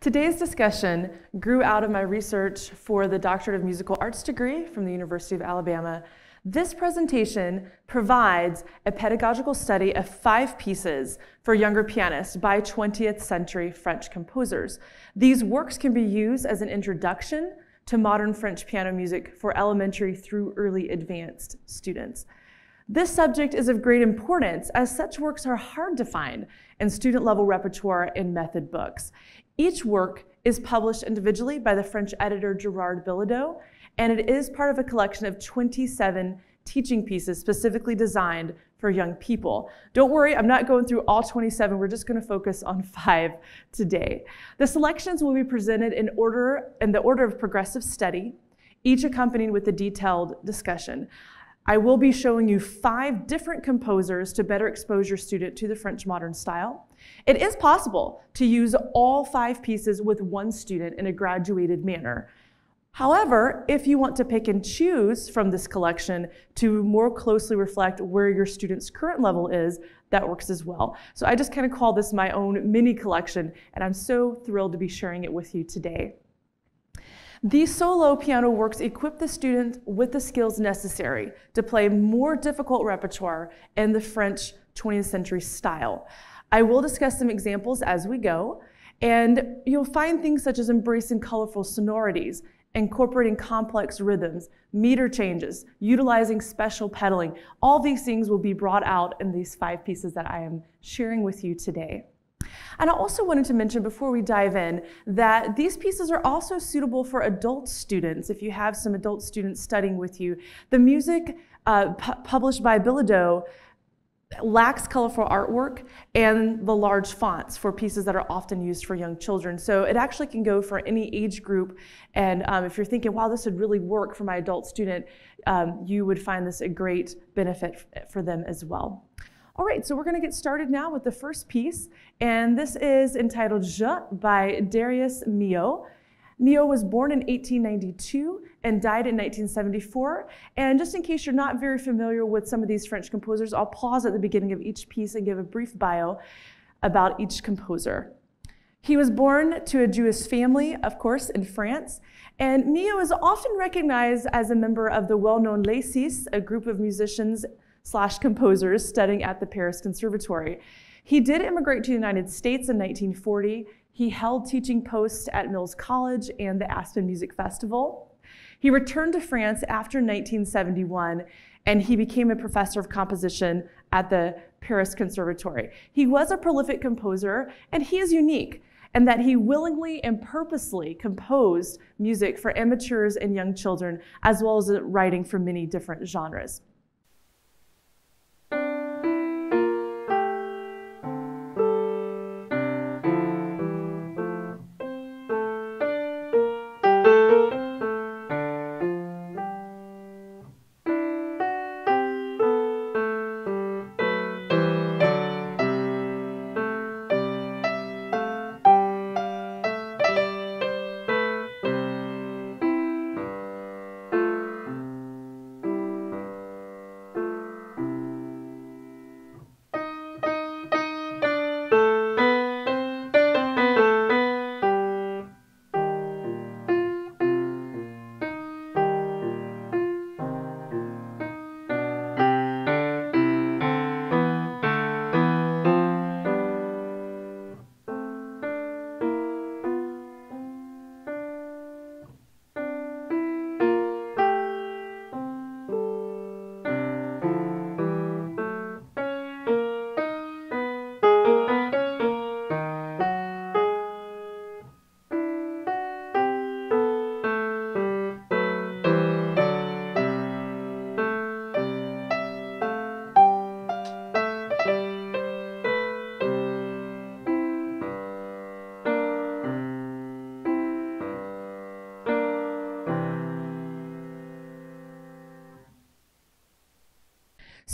Today's discussion grew out of my research for the Doctorate of Musical Arts degree from the University of Alabama. This presentation provides a pedagogical study of five pieces for younger pianists by 20th century French composers. These works can be used as an introduction to modern French piano music for elementary through early advanced students. This subject is of great importance as such works are hard to find in student level repertoire and method books. Each work is published individually by the French editor Gerard Billaudot, and it is part of a collection of 27 teaching pieces specifically designed for young people. Don't worry, I'm not going through all 27. We're just going to focus on five today. The selections will be presented in order in the order of progressive study, each accompanied with a detailed discussion. I will be showing you five different composers to better expose your student to the French modern style. It is possible to use all five pieces with one student in a graduated manner. However, if you want to pick and choose from this collection to more closely reflect where your student's current level is, that works as well. So I just kind of call this my own mini collection, and I'm so thrilled to be sharing it with you today. These solo piano works equip the student with the skills necessary to play more difficult repertoire in the French 20th century style. I will discuss some examples as we go, and you'll find things such as embracing colorful sonorities, incorporating complex rhythms, meter changes, utilizing special pedaling. All these things will be brought out in these five pieces that I am sharing with you today. And I also wanted to mention before we dive in that these pieces are also suitable for adult students if you have some adult students studying with you. The music uh, published by Billaudot lacks colorful artwork and the large fonts for pieces that are often used for young children. So it actually can go for any age group. And um, if you're thinking, wow, this would really work for my adult student, um, you would find this a great benefit for them as well. All right, so we're going to get started now with the first piece, and this is entitled Jeu by Darius Milhaud. Milhaud was born in 1892 and died in 1974. And just in case you're not very familiar with some of these French composers, I'll pause at the beginning of each piece and give a brief bio about each composer. He was born to a Jewish family, of course, in France. And Milhaud is often recognized as a member of the well-known Les Six, a group of musicians slash composers studying at the Paris Conservatory. He did immigrate to the United States in 1940. He held teaching posts at Mills College and the Aspen Music Festival. He returned to France after 1971 and he became a professor of composition at the Paris Conservatory. He was a prolific composer and he is unique in that he willingly and purposely composed music for amateurs and young children, as well as writing for many different genres.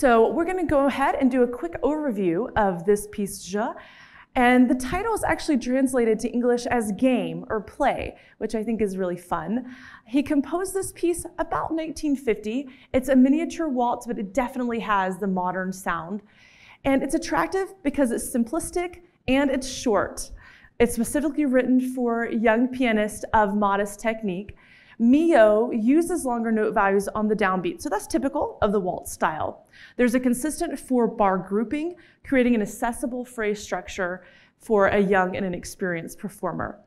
So we're going to go ahead and do a quick overview of this piece. And the title is actually translated to English as game or play, which I think is really fun. He composed this piece about 1950. It's a miniature waltz, but it definitely has the modern sound. And it's attractive because it's simplistic and it's short. It's specifically written for young pianists of modest technique. Milhaud uses longer note values on the downbeat, so that's typical of the waltz style. There's a consistent four bar grouping, creating an accessible phrase structure for a young and an experienced performer.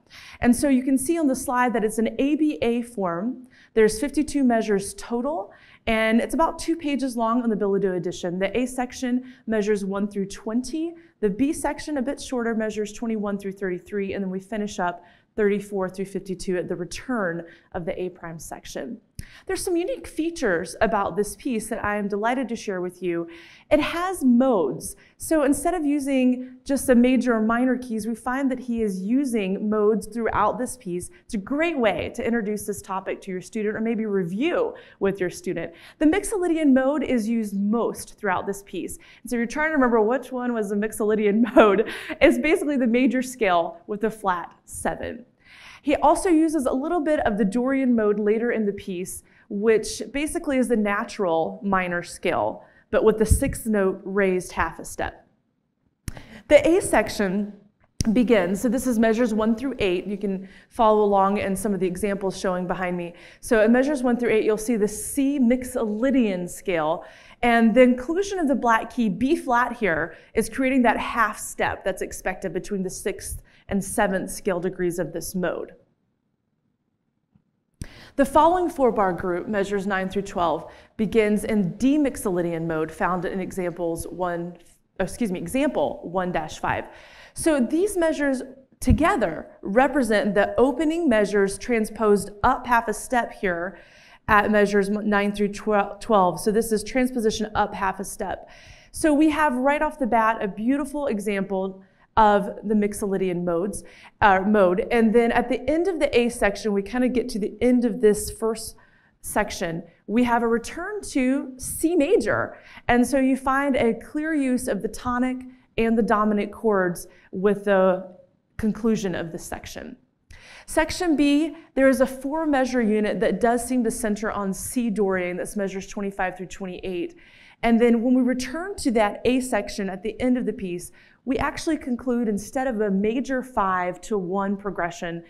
And so you can see on the slide that it's an ABA form. There's 52 measures total, and it's about two pages long on the Billaudot edition. The A section measures 1 through 20. The B section, a bit shorter, measures 21 through 33, and then we finish up 34 through 52 at the return of the A prime section. There's some unique features about this piece that I am delighted to share with you. It has modes. So instead of using just the major or minor keys, we find that he is using modes throughout this piece. It's a great way to introduce this topic to your student or maybe review with your student. The Mixolydian mode is used most throughout this piece. And so if you're trying to remember which one was the Mixolydian mode, it's basically the major scale with the flat seven. He also uses a little bit of the Dorian mode later in the piece, which basically is the natural minor scale, but with the sixth note raised half a step. The A section begins. So this is measures one through eight. You can follow along in some of the examples showing behind me. So in measures one through eight, you'll see the C Mixolydian scale. And the inclusion of the black key B flat here is creating that half step that's expected between the sixth and seventh scale degrees of this mode. The following four-bar group, measures 9 through 12, begins in D Mixolydian mode found in examples 1, excuse me, example 1-5. So these measures together represent the opening measures transposed up half a step here at measures 9 through 12. So this is transposition up half a step. So we have right off the bat a beautiful example of the Mixolydian modes, uh, mode. And then at the end of the A section, we kind of get to the end of this first section, we have a return to C major. And so you find a clear use of the tonic and the dominant chords with the conclusion of this section. Section B, there is a four measure unit that does seem to center on C Dorian, that's measures 25 through 28. And then when we return to that A section at the end of the piece, we actually conclude instead of a major five to one progression,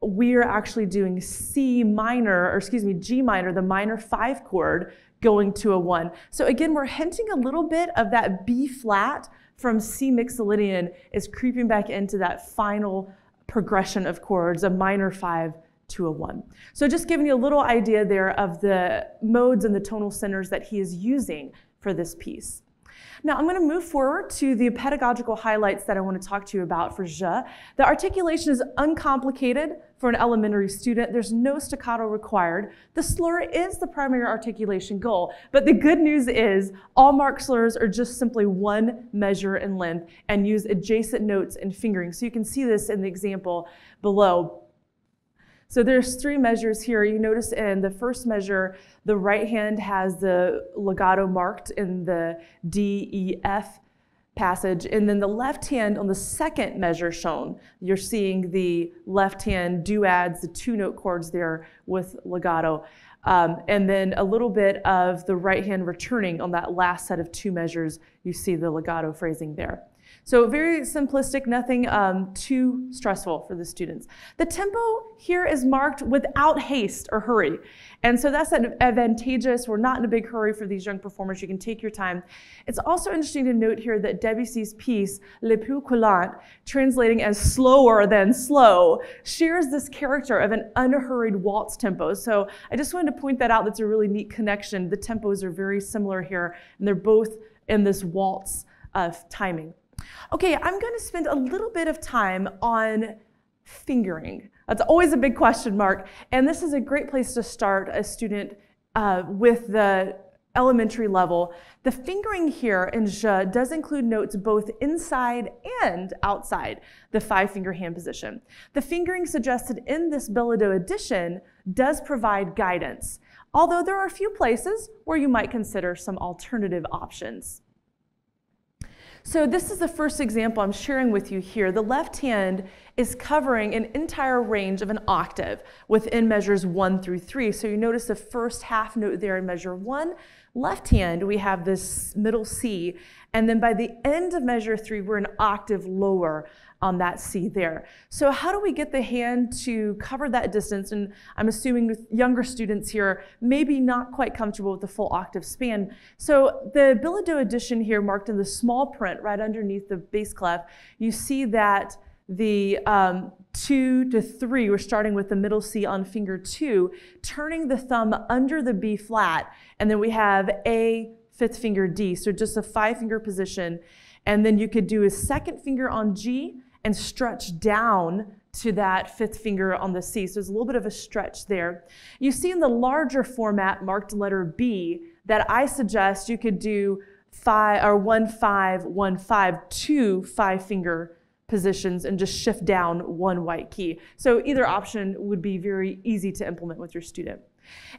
we're actually doing C minor, or excuse me, G minor, the minor five chord, going to a one. So again, we're hinting a little bit of that B flat from C Mixolydian is creeping back into that final progression of chords, a minor five to a one. So just giving you a little idea there of the modes and the tonal centers that he is using for this piece. Now I'm going to move forward to the pedagogical highlights that I want to talk to you about for Jeu. The articulation is uncomplicated for an elementary student. There's no staccato required. The slur is the primary articulation goal, but the good news is all mark slurs are just simply one measure in length and use adjacent notes and fingering. So you can see this in the example below. So there's three measures here. You notice in the first measure, the right hand has the legato marked in the D, E, F passage. And then the left hand on the second measure shown, you're seeing the left hand duads, the two note chords there with legato. Um, and then a little bit of the right hand returning on that last set of two measures, you see the legato phrasing there. So very simplistic, nothing um, too stressful for the students. The tempo here is marked without haste or hurry. And so that's advantageous. We're not in a big hurry for these young performers. You can take your time. It's also interesting to note here that Debussy's piece, Le Plus Que Lente, translating as slower than slow, shares this character of an unhurried waltz tempo. So I just wanted to point that out. That's a really neat connection. The tempos are very similar here, and they're both in this waltz of timing. Okay, I'm going to spend a little bit of time on fingering. That's always a big question mark. And this is a great place to start a student uh, with the elementary level. The fingering here in Jeu does include notes both inside and outside the five finger hand position. The fingering suggested in this Billaudot edition does provide guidance, although there are a few places where you might consider some alternative options. So this is the first example I'm sharing with you here. The left hand is covering an entire range of an octave within measures one through three. So you notice the first half note there in measure one. Left hand, we have this middle C. And then by the end of measure three, we're an octave lower on that C there. So how do we get the hand to cover that distance? And I'm assuming with younger students here, maybe not quite comfortable with the full octave span. So the Billaudot edition here marked in the small print right underneath the bass clef, you see that the um, two to three, we're starting with the middle C on finger two, turning the thumb under the B flat, and then we have A, fifth finger D, so just a five finger position. And then you could do a second finger on G and stretch down to that fifth finger on the C. So there's a little bit of a stretch there. You see in the larger format marked letter B that I suggest you could do five or one five one five two five finger positions and just shift down one white key. So either option would be very easy to implement with your student.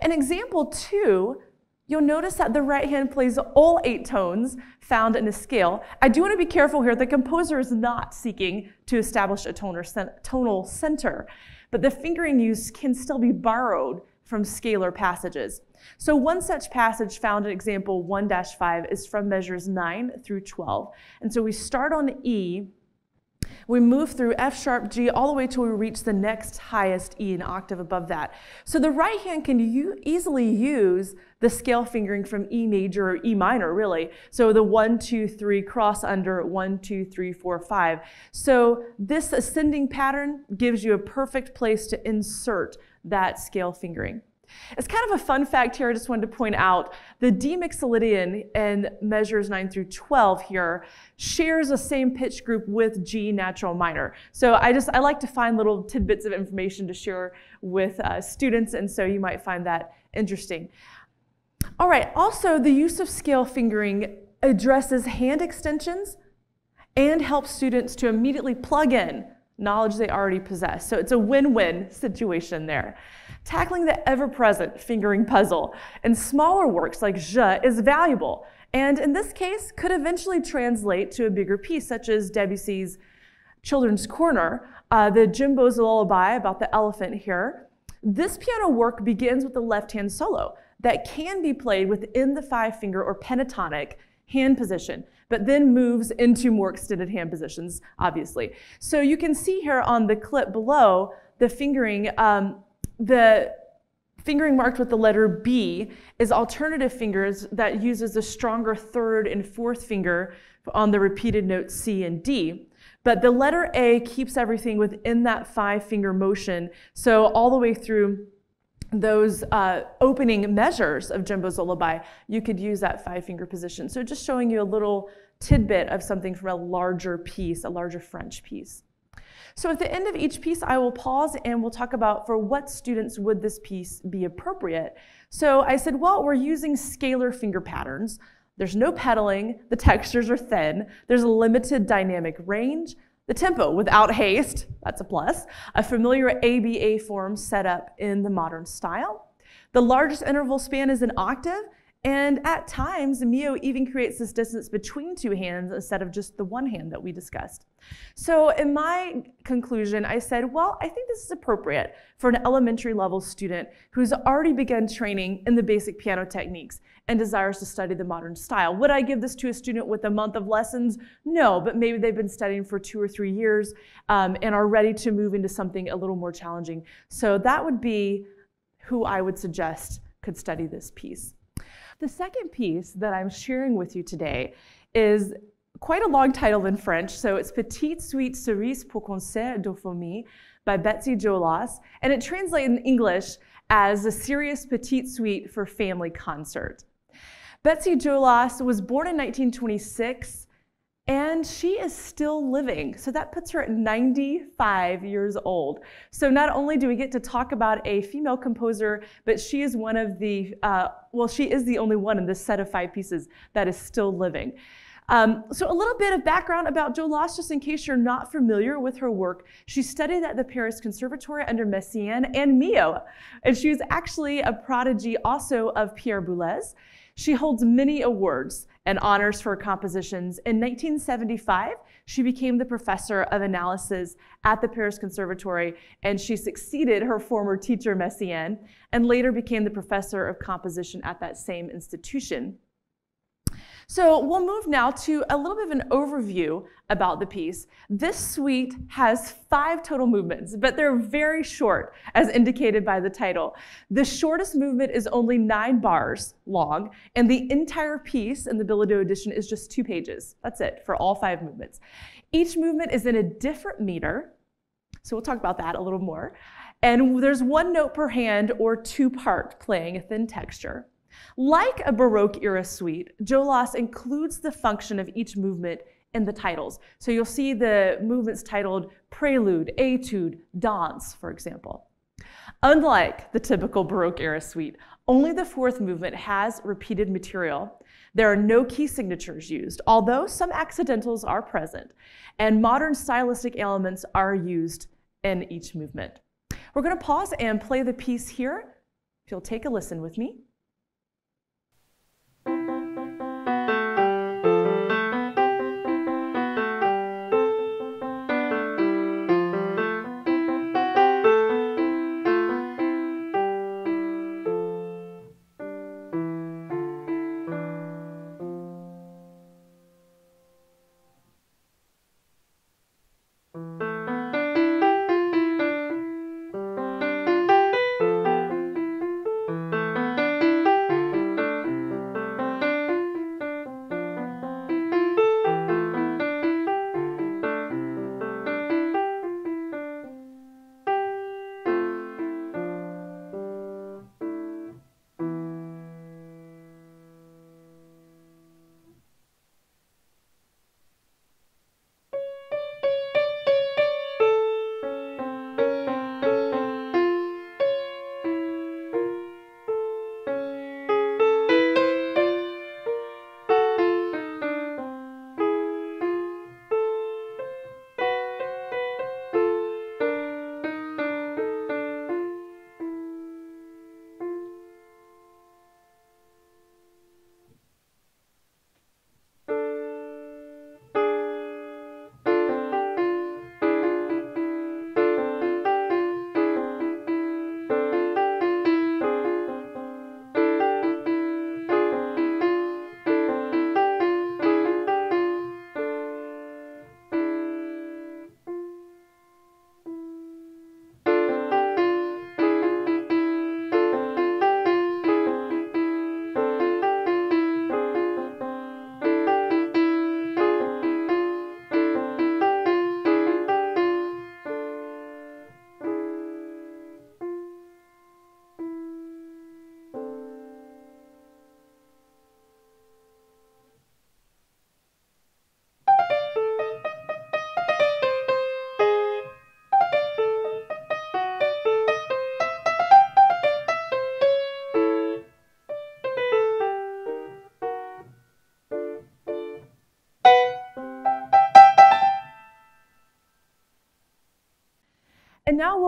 In example two, you'll notice that the right hand plays all eight tones found in a scale. I do want to be careful here. The composer is not seeking to establish a tonal center, but the fingering use can still be borrowed from scalar passages. So one such passage found in example 1-5 is from measures 9 through 12. And so we start on E we move through F sharp G all the way till we reach the next highest E, an octave above that. So the right hand can easily use the scale fingering from E major or E minor, really. So the one, two, three, cross under one, two, three, four, five. So this ascending pattern gives you a perfect place to insert that scale fingering. It's kind of a fun fact here, I just wanted to point out. The D mixolydian in measures 9 through 12 here shares the same pitch group with G natural minor. So I just, I like to find little tidbits of information to share with uh, students, and so you might find that interesting. All right, also the use of scale fingering addresses hand extensions and helps students to immediately plug in knowledge they already possess. So it's a win-win situation there. Tackling the ever-present fingering puzzle in smaller works like Jeu is valuable, and in this case could eventually translate to a bigger piece, such as Debussy's Children's Corner, uh, the Jimbo's Lullaby about the elephant here. This piano work begins with a left-hand solo that can be played within the five-finger or pentatonic hand position, but then moves into more extended hand positions, obviously. So you can see here on the clip below, the fingering, um, the fingering marked with the letter B is alternative fingers that uses a stronger third and fourth finger on the repeated notes C and D. But the letter A keeps everything within that five finger motion. So all the way through those uh, opening measures of Jimbo's lullaby, you could use that five finger position. So just showing you a little tidbit of something from a larger piece, a larger French piece. So at the end of each piece, I will pause and we'll talk about for what students would this piece be appropriate. So I said, well, we're using scalar finger patterns. There's no pedaling, the textures are thin, there's a limited dynamic range, the tempo without haste, that's a plus, a familiar ABA form set up in the modern style. The largest interval span is an octave, and at times, Milhaud even creates this distance between two hands instead of just the one hand that we discussed. So in my conclusion, I said, well, I think this is appropriate for an elementary level student who's already begun training in the basic piano techniques and desires to study the modern style. Would I give this to a student with a month of lessons? No, but maybe they've been studying for two or three years um, and are ready to move into something a little more challenging. So that would be who I would suggest could study this piece. The second piece that I'm sharing with you today is quite a long title in French. So it's Petite Suite Serieuse pour concert de famille by Betsy Jolas. And it translates in English as a serious petite suite for family concert. Betsy Jolas was born in 1926 and she is still living. So that puts her at 95 years old. So not only do we get to talk about a female composer, but she is one of the, uh, well, she is the only one in this set of five pieces that is still living. Um, so a little bit of background about Jolas, just in case you're not familiar with her work. She studied at the Paris Conservatory under Messiaen and Milhaud, and she was actually a prodigy also of Pierre Boulez. She holds many awards and honors for compositions. In 1975, she became the professor of analysis at the Paris Conservatory, and she succeeded her former teacher, Messiaen, and later became the professor of composition at that same institution. So we'll move now to a little bit of an overview about the piece. This suite has five total movements, but they're very short, as indicated by the title. The shortest movement is only nine bars long, and the entire piece in the Billaudot edition is just two pages. That's it for all five movements. Each movement is in a different meter, so we'll talk about that a little more. And there's one note per hand or two part playing a thin texture. Like a Baroque era suite, Jolas includes the function of each movement in the titles. So you'll see the movements titled Prelude, Etude, Danse, for example. Unlike the typical Baroque era suite, only the fourth movement has repeated material. There are no key signatures used, although some accidentals are present, and modern stylistic elements are used in each movement. We're going to pause and play the piece here. If you'll take a listen with me.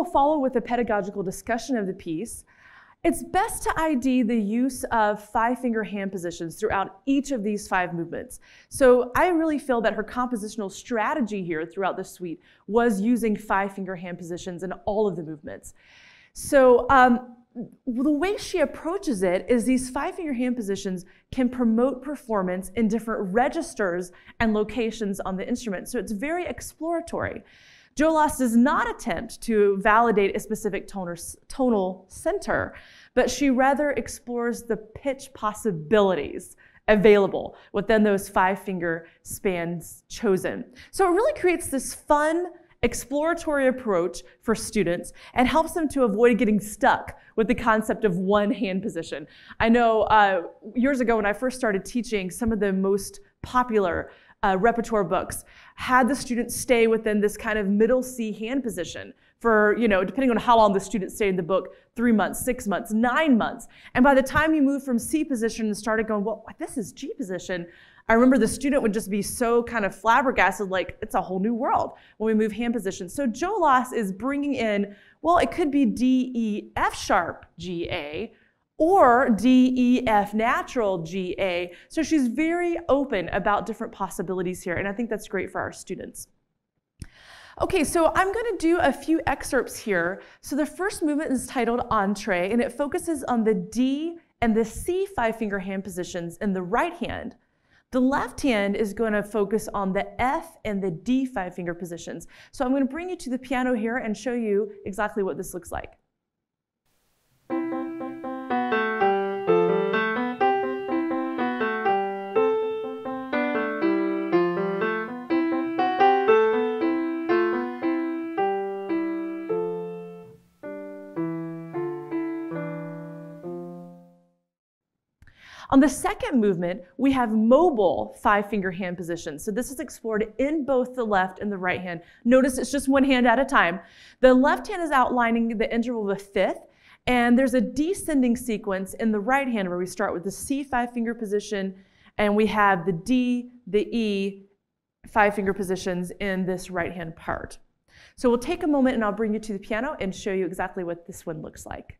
We'll follow with a pedagogical discussion of the piece. It's best to ID the use of five finger hand positions throughout each of these five movements. So I really feel that her compositional strategy here throughout the suite was using five finger hand positions in all of the movements. So um, the way she approaches it is these five finger hand positions can promote performance in different registers and locations on the instrument. So it's very exploratory. Jolas does not attempt to validate a specific tonal center, but she rather explores the pitch possibilities available within those five finger spans chosen. So it really creates this fun, exploratory approach for students and helps them to avoid getting stuck with the concept of one hand position. I know uh, years ago when I first started teaching, some of the most popular uh, repertoire books had the students stay within this kind of middle C hand position for, you know, depending on how long the student stayed in the book, three months, six months, nine months. And by the time you move from C position and started going, well, this is G position, I remember the student would just be so kind of flabbergasted, like it's a whole new world when we move hand position. So Jolas is bringing in, well, it could be D, E, F sharp, G, A, or D, E, F natural, G, A. So she's very open about different possibilities here, and I think that's great for our students. Okay, so I'm going to do a few excerpts here. So the first movement is titled Entree, and it focuses on the D and the C five finger hand positions in the right hand. The left hand is going to focus on the F and the D five finger positions. So I'm going to bring you to the piano here and show you exactly what this looks like. On the second movement, we have mobile five finger hand positions. So this is explored in both the left and the right hand. Notice it's just one hand at a time. The left hand is outlining the interval of a fifth, and there's a descending sequence in the right hand where we start with the C five finger position, and we have the D, the E five finger positions in this right hand part. So we'll take a moment and I'll bring you to the piano and show you exactly what this one looks like.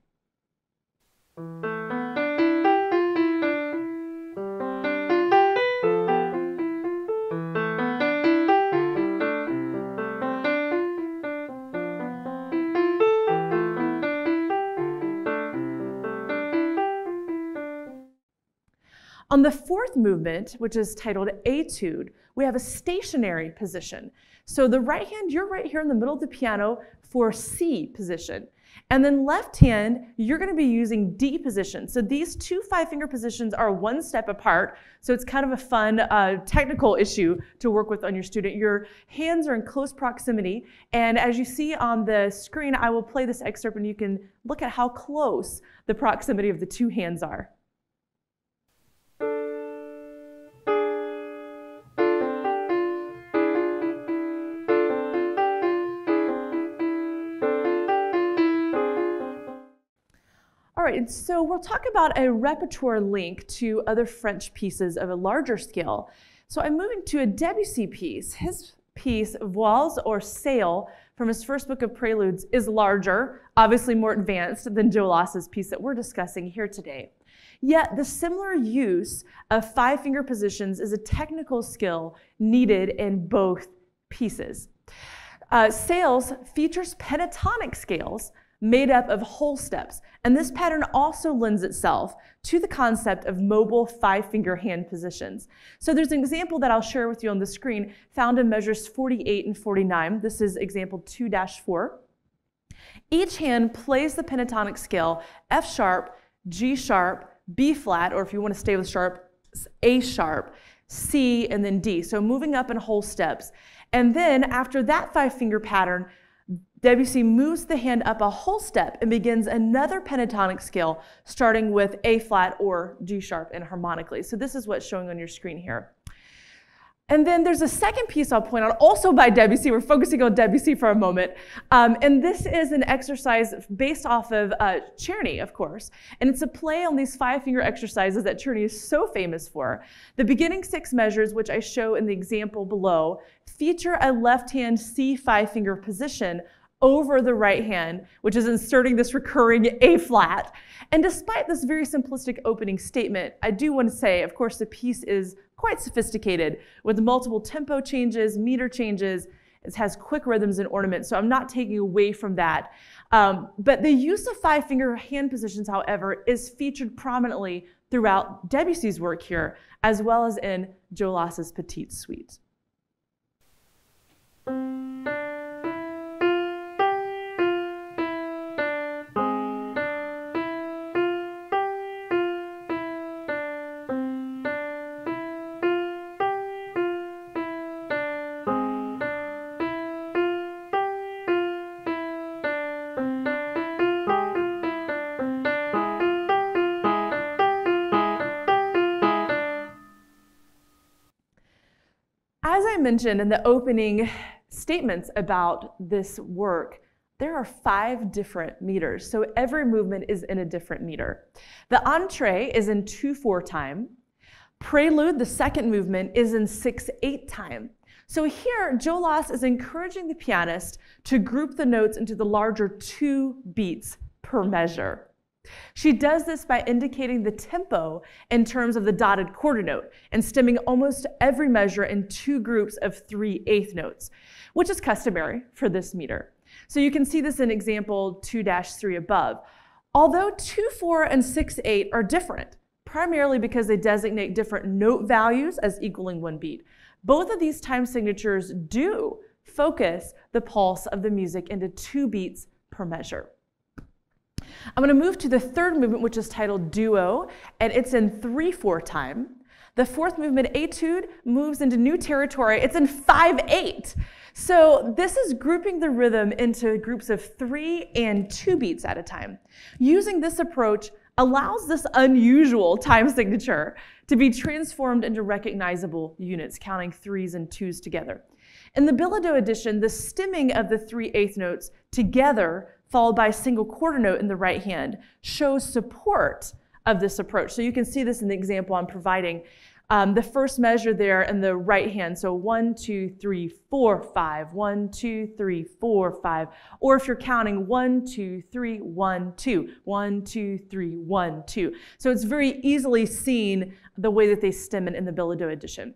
On the fourth movement, which is titled Etude, we have a stationary position. So the right hand, you're right here in the middle of the piano for C position. And then left hand, you're going to be using D position. So these two five finger positions are one step apart. So it's kind of a fun uh, technical issue to work with on your student. Your hands are in close proximity. And as you see on the screen, I will play this excerpt and you can look at how close the proximity of the two hands are. Right, so we'll talk about a repertoire link to other French pieces of a larger scale. So I'm moving to a Debussy piece. His piece, Voiles or Sail, from his first book of preludes, is larger, obviously more advanced than Jolas's piece that we're discussing here today. Yet the similar use of five finger positions is a technical skill needed in both pieces. Uh, Sails features pentatonic scales made up of whole steps. And this pattern also lends itself to the concept of mobile five finger hand positions. So there's an example that I'll share with you on the screen found in measures 48 and 49. This is example 2 4. Each hand plays the pentatonic scale F sharp, G sharp, B flat, or if you want to stay with sharp, A sharp, C, and then D. So moving up in whole steps. And then after that five finger pattern, Debussy moves the hand up a whole step and begins another pentatonic scale, starting with A flat or G sharp and harmonically. So this is what's showing on your screen here. And then there's a second piece I'll point out, also by Debussy. We're focusing on Debussy for a moment. Um, and this is an exercise based off of uh, Czerny, of course. And it's a play on these five finger exercises that Czerny is so famous for. The beginning six measures, which I show in the example below, feature a left hand C five finger position over the right hand, which is inserting this recurring A flat. And despite this very simplistic opening statement, I do want to say, of course, the piece is quite sophisticated with multiple tempo changes, meter changes. It has quick rhythms and ornaments, so I'm not taking away from that. Um, but the use of five finger hand positions, however, is featured prominently throughout Debussy's work here, as well as in Jolas's Petite Suite. Mentioned in the opening statements about this work, there are five different meters. So every movement is in a different meter. The entree is in 2-4 time. Prelude, the second movement, is in 6-8 time. So here, Joe is encouraging the pianist to group the notes into the larger two beats per measure. She does this by indicating the tempo in terms of the dotted quarter note and stemming almost every measure in two groups of three eighth notes, which is customary for this meter. So you can see this in example 2-3 above. Although 2-4 and 6-8 are different, primarily because they designate different note values as equaling one beat. Both of these time signatures do focus the pulse of the music into two beats per measure. I'm going to move to the third movement, which is titled Duo, and it's in 3-4 time. The fourth movement, Etude, moves into new territory. It's in 5-8. So this is grouping the rhythm into groups of three and two beats at a time. Using this approach allows this unusual time signature to be transformed into recognizable units, counting threes and twos together. In the Billaudot edition, the stimming of the three eighth notes together, followed by a single quarter note in the right hand, shows support of this approach. So you can see this in the example I'm providing. Um, the first measure there in the right hand, so one, two, three, four, five, one, two, three, four, five. Or if you're counting one, two, three, one, two, one, two, three, one, two. So it's very easily seen the way that they stem it in the Billaudot edition.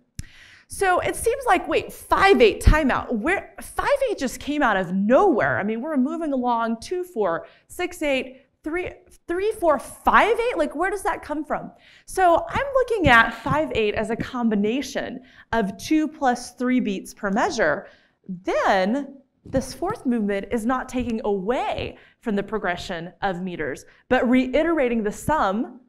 So it seems like, wait, 5-8 timeout. Where 5-8 just came out of nowhere. I mean, we're moving along 2-4, 6-8, three, three, four, five, eight? Like, where does that come from? So I'm looking at five, eight as a combination of two plus three beats per measure. Then this fourth movement is not taking away from the progression of meters, but reiterating the sum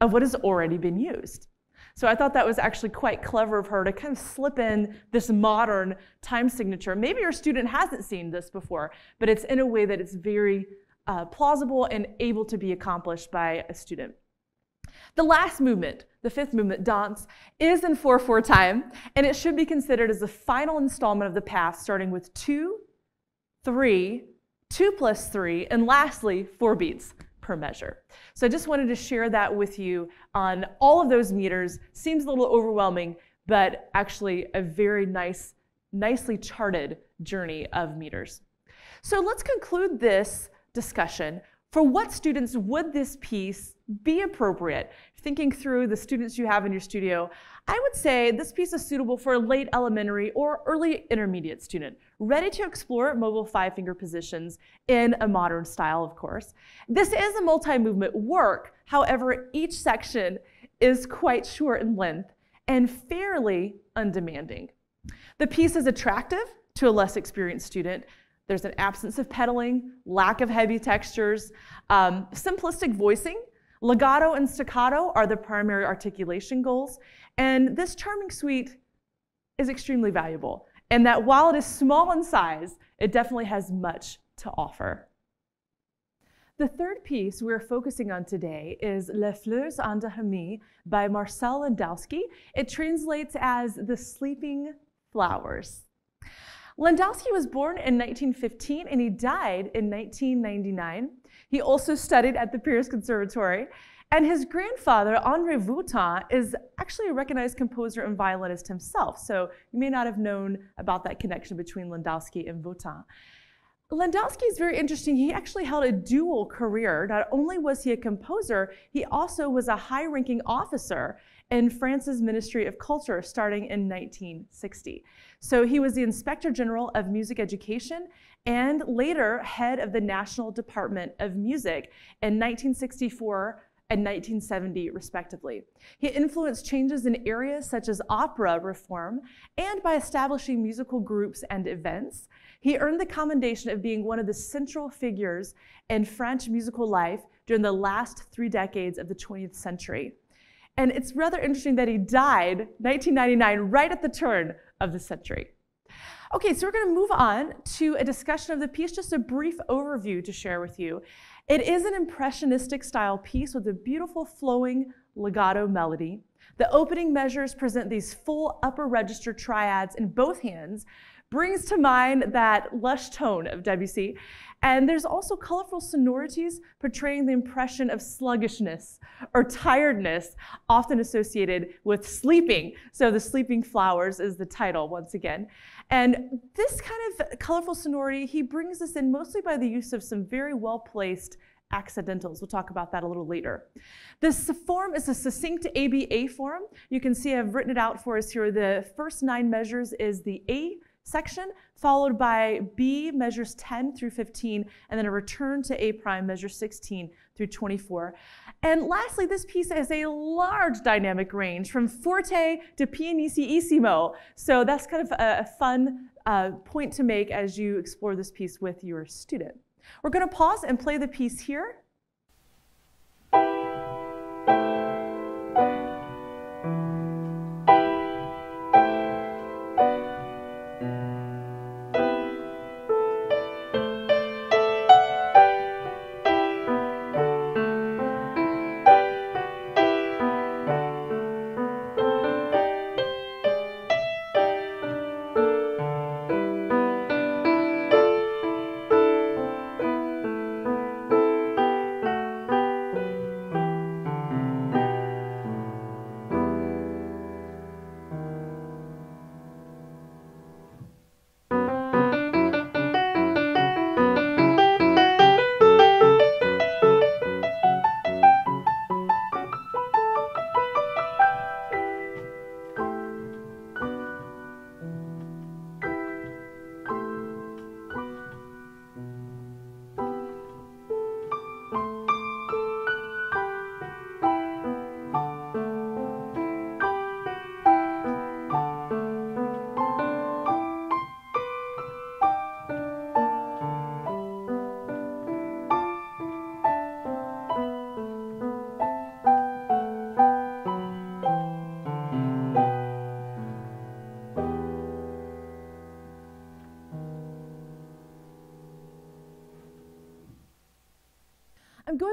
of what has already been used. So I thought that was actually quite clever of her to kind of slip in this modern time signature. Maybe your student hasn't seen this before, but it's in a way that it's very uh, plausible and able to be accomplished by a student. The last movement, the fifth movement, Danse, is in 4-4 time, and it should be considered as the final installment of the path, starting with 2, 3, 2 plus 3, and lastly, 4 beats per measure. So I just wanted to share that with you on all of those meters. Seems a little overwhelming, but actually a very nice, nicely charted journey of meters. So let's conclude this discussion for what students would this piece be appropriate? Thinking through the students you have in your studio, I would say this piece is suitable for a late elementary or early intermediate student, ready to explore mobile five finger positions in a modern style, of course. This is a multi-movement work. However, each section is quite short in length and fairly undemanding. The piece is attractive to a less experienced student, there's an absence of pedaling, lack of heavy textures, um, simplistic voicing. Legato and staccato are the primary articulation goals. And this charming suite is extremely valuable. And that while it is small in size, it definitely has much to offer. The third piece we're focusing on today is Les Fleurs Endormies by Marcel Landowski. It translates as The Sleeping Flowers. Landowski was born in 1915 and he died in 1999. He also studied at the Paris Conservatory. And his grandfather, Henri Vieuxtemps, is actually a recognized composer and violinist himself. So you may not have known about that connection between Landowski and Vieuxtemps. Landowski is very interesting. He actually held a dual career. Not only was he a composer, he also was a high ranking officer in France's Ministry of Culture starting in 1960. So he was the Inspector General of Music Education and later head of the National Department of Music in 1964 and 1970, respectively. He influenced changes in areas such as opera reform and by establishing musical groups and events. He earned the commendation of being one of the central figures in French musical life during the last three decades of the 20th century. And it's rather interesting that he died 1999, right at the turn of the century. Okay, so we're going to move on to a discussion of the piece, just a brief overview to share with you. It is an impressionistic style piece with a beautiful flowing legato melody. The opening measures present these full upper register triads in both hands, brings to mind that lush tone of Debussy. And there's also colorful sonorities portraying the impression of sluggishness or tiredness, often associated with sleeping. So the Sleeping Flowers is the title once again. And this kind of colorful sonority, he brings us in mostly by the use of some very well-placed accidentals. We'll talk about that a little later. This form is a succinct ABA form. You can see I've written it out for us here. The first nine measures is the A, section, followed by B measures 10 through 15, and then a return to A prime measures 16 through 24. And lastly, this piece has a large dynamic range from forte to pianissimo. So that's kind of a, fun uh, point to make as you explore this piece with your student. We're going to pause and play the piece here.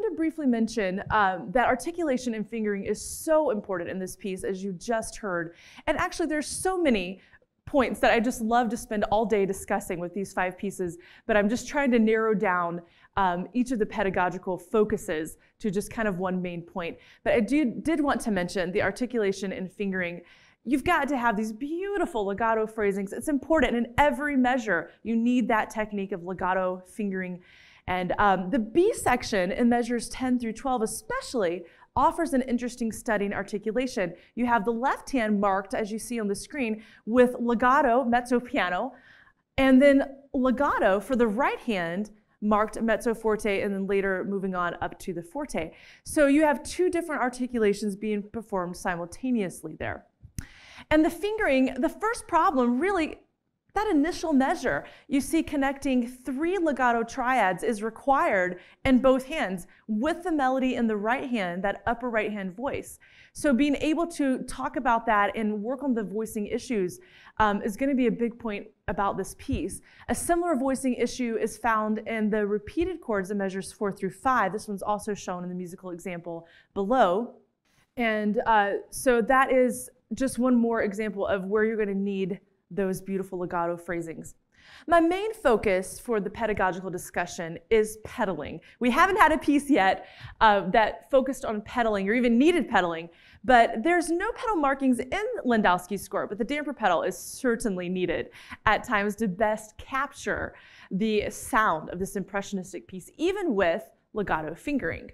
I'm to briefly mention um, that articulation and fingering is so important in this piece, as you just heard. And actually, there's so many points that I just love to spend all day discussing with these five pieces, but I'm just trying to narrow down um, each of the pedagogical focuses to just kind of one main point. But I do, did want to mention the articulation and fingering. You've got to have these beautiful legato phrasings. It's important in every measure. You need that technique of legato fingering and um, the B section in measures 10 through 12 especially offers an interesting study in articulation. You have the left hand marked, as you see on the screen, with legato, mezzo piano, and then legato for the right hand marked mezzo forte and then later moving on up to the forte. So you have two different articulations being performed simultaneously there. And the fingering, the first problem really that initial measure, you see connecting three legato triads is required in both hands with the melody in the right hand, that upper right hand voice. So being able to talk about that and work on the voicing issues um, is going to be a big point about this piece. A similar voicing issue is found in the repeated chords in measures four through five. This one's also shown in the musical example below. And uh, so that is just one more example of where you're going to need those beautiful legato phrasings. My main focus for the pedagogical discussion is pedaling. We haven't had a piece yet uh, that focused on pedaling or even needed pedaling, but there's no pedal markings in Landowski's score, but the damper pedal is certainly needed at times to best capture the sound of this impressionistic piece, even with legato fingering.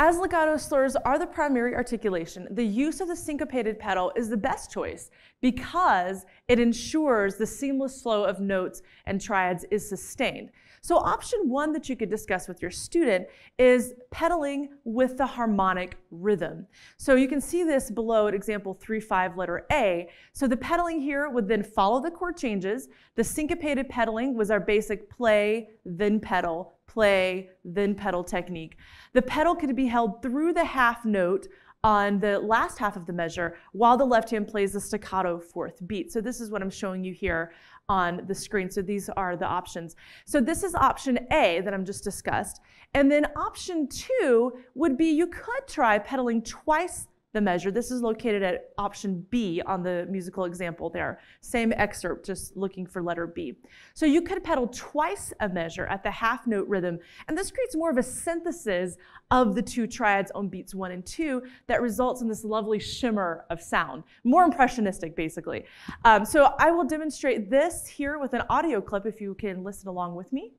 As legato slurs are the primary articulation, the use of the syncopated pedal is the best choice because it ensures the seamless flow of notes and triads is sustained. So option one that you could discuss with your student is pedaling with the harmonic rhythm. So you can see this below at example 3-5 letter A. So the pedaling here would then follow the chord changes. The syncopated pedaling was our basic play, then pedal, play, then pedal technique. The pedal could be held through the half note on the last half of the measure while the left hand plays the staccato fourth beat. So this is what I'm showing you here on the screen. So these are the options. So this is option A that I'm just discussed. And then option two would be you could try pedaling twice the measure. This is located at option B on the musical example there. Same excerpt, just looking for letter B. So you could pedal twice a measure at the half note rhythm, and this creates more of a synthesis of the two triads on beats one and two that results in this lovely shimmer of sound. More impressionistic, basically. Um, so I will demonstrate this here with an audio clip if you can listen along with me.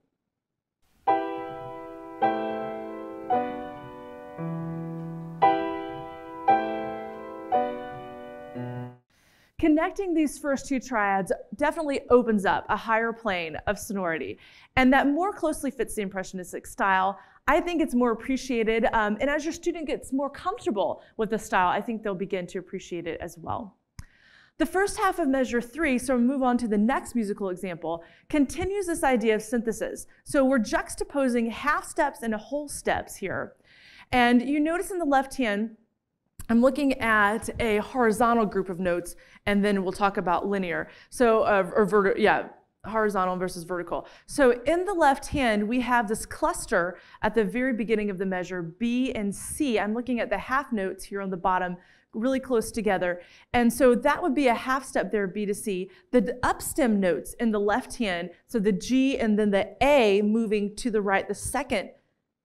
Connecting these first two triads definitely opens up a higher plane of sonority, and that more closely fits the impressionistic style. I think it's more appreciated, um, and as your student gets more comfortable with the style, I think they'll begin to appreciate it as well. The first half of measure three, so we move on to the next musical example, continues this idea of synthesis. So we're juxtaposing half steps and whole steps here. And you notice in the left hand, I'm looking at a horizontal group of notes, and then we'll talk about linear. So, uh, or vertical, yeah, horizontal versus vertical. So in the left hand, we have this cluster at the very beginning of the measure, B and C. I'm looking at the half notes here on the bottom, really close together. And so that would be a half step there, B to C. The upstem notes in the left hand, so the G and then the A moving to the right, the second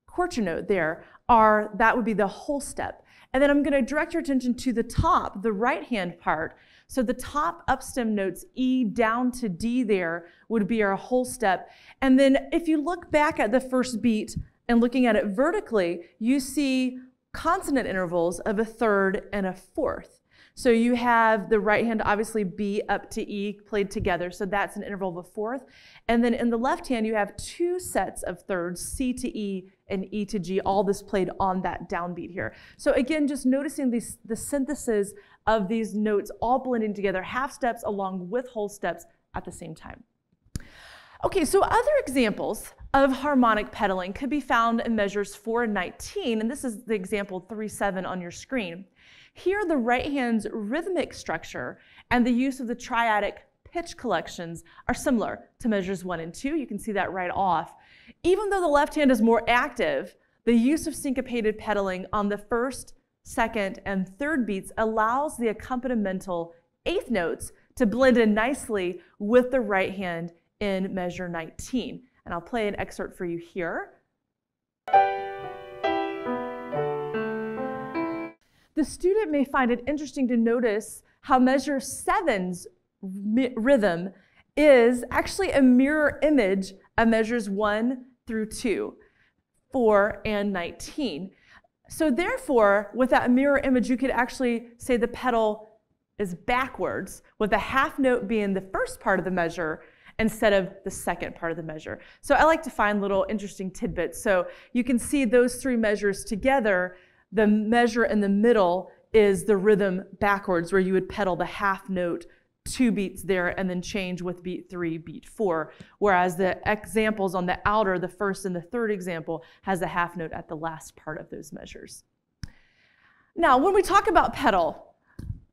quarter note there, are, that would be the whole step. And then I'm going to direct your attention to the top, the right hand part. So the top upstem notes, E down to D there, would be our whole step. And then if you look back at the first beat and looking at it vertically, you see consonant intervals of a third and a fourth. So you have the right hand obviously B up to E played together. So that's an interval of a fourth. And then in the left hand, you have two sets of thirds, C to E and E to G, all this played on that downbeat here. So again, just noticing these, the synthesis of these notes all blending together, half steps along with whole steps at the same time. Okay, so other examples of harmonic pedaling could be found in measures 4 and 19, and this is the example 3-7 on your screen. Here, the right hand's rhythmic structure and the use of the triadic pitch collections are similar to measures 1 and 2. You can see that right off. Even though the left hand is more active, the use of syncopated pedaling on the first, second, and third beats allows the accompanimental eighth notes to blend in nicely with the right hand in measure 19. And I'll play an excerpt for you here. The student may find it interesting to notice how measure seven's rhythm is actually a mirror image of measures one through two, four, and 19. So therefore, with that mirror image, you could actually say the pedal is backwards, with the half note being the first part of the measure instead of the second part of the measure. So I like to find little interesting tidbits. So you can see those three measures together. The measure in the middle is the rhythm backwards, where you would pedal the half note two beats there and then change with beat three, beat four. Whereas the examples on the outer, the first and the third example, has a half note at the last part of those measures. Now, when we talk about pedal,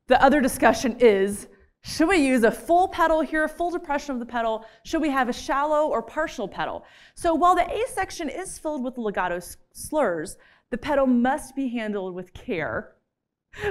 the other discussion is should we use a full pedal here, a full depression of the pedal? Should we have a shallow or partial pedal? So while the A section is filled with legato slurs, the pedal must be handled with care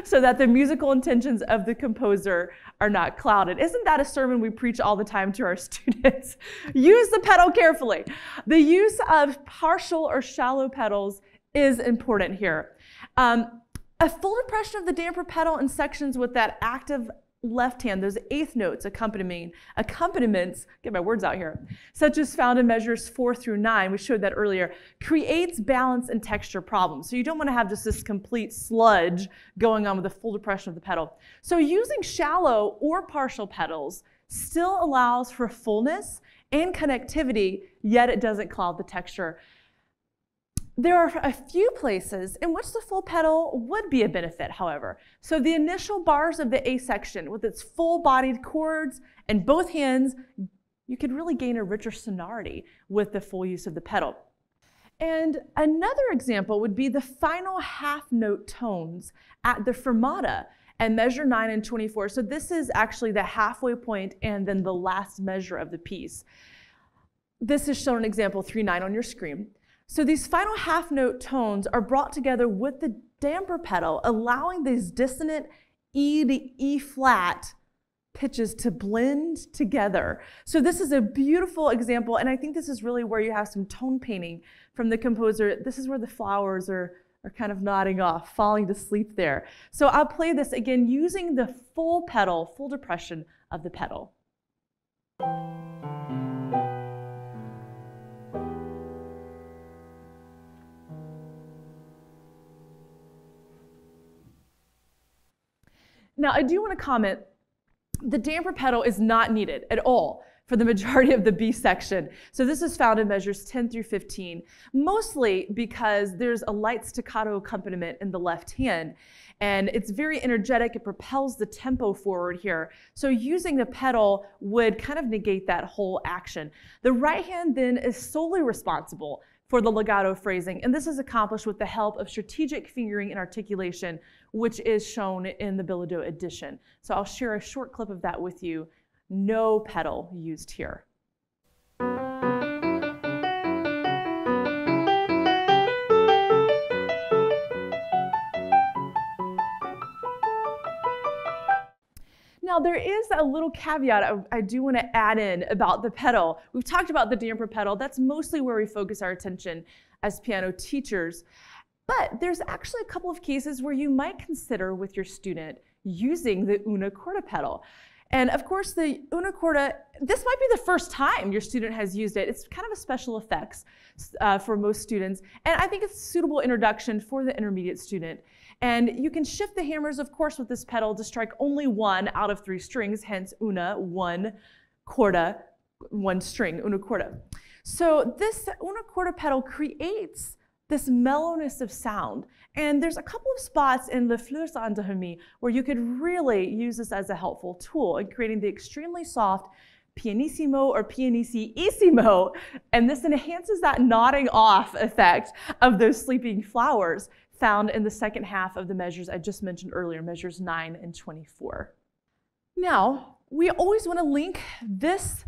so that the musical intentions of the composer are not clouded. Isn't that a sermon we preach all the time to our students? use the pedal carefully. The use of partial or shallow pedals is important here. Um, a full depression of the damper pedal in sections with that active left hand, those eighth notes accompanying accompaniments, get my words out here, such as found in measures four through nine, we showed that earlier, creates balance and texture problems. So you don't want to have just this complete sludge going on with the full depression of the pedal. So using shallow or partial pedals still allows for fullness and connectivity, yet it doesn't cloud the texture. There are a few places in which the full pedal would be a benefit, however. So the initial bars of the A section with its full-bodied chords and both hands, you could really gain a richer sonority with the full use of the pedal. And another example would be the final half note tones at the fermata and measure 9 and 24. So this is actually the halfway point and then the last measure of the piece. This is shown in example 3-9 on your screen. So these final half note tones are brought together with the damper pedal, allowing these dissonant E to E flat pitches to blend together. So this is a beautiful example, and I think this is really where you have some tone painting from the composer. This is where the flowers are, are kind of nodding off, falling to sleep there. So I'll play this again using the full pedal, full depression of the pedal. Now, I do want to comment The damper pedal is not needed at all for the majority of the B section. So this is found in measures 10 through 15, mostly because there's a light staccato accompaniment in the left hand. And it's very energetic, it propels the tempo forward here. So using the pedal would kind of negate that whole action. The right hand then is solely responsible for the legato phrasing, and this is accomplished with the help of strategic fingering and articulation, which is shown in the Billaudot edition. So I'll share a short clip of that with you no pedal used here. Now, there is a little caveat I do want to add in about the pedal. We've talked about the damper pedal. That's mostly where we focus our attention as piano teachers. But there's actually a couple of cases where you might consider with your student using the una corda pedal. And of course, the una corda, this might be the first time your student has used it. It's kind of a special effects uh, for most students. And I think it's a suitable introduction for the intermediate student. And you can shift the hammers, of course, with this pedal to strike only one out of three strings, hence una, one corda, one string, una corda. So this una corda pedal creates this mellowness of sound. And there's a couple of spots in Les Fleurs Endormies where you could really use this as a helpful tool in creating the extremely soft pianissimo or pianissimo, and this enhances that nodding off effect of those sleeping flowers found in the second half of the measures I just mentioned earlier, measures 9 and 24. Now, we always want to link this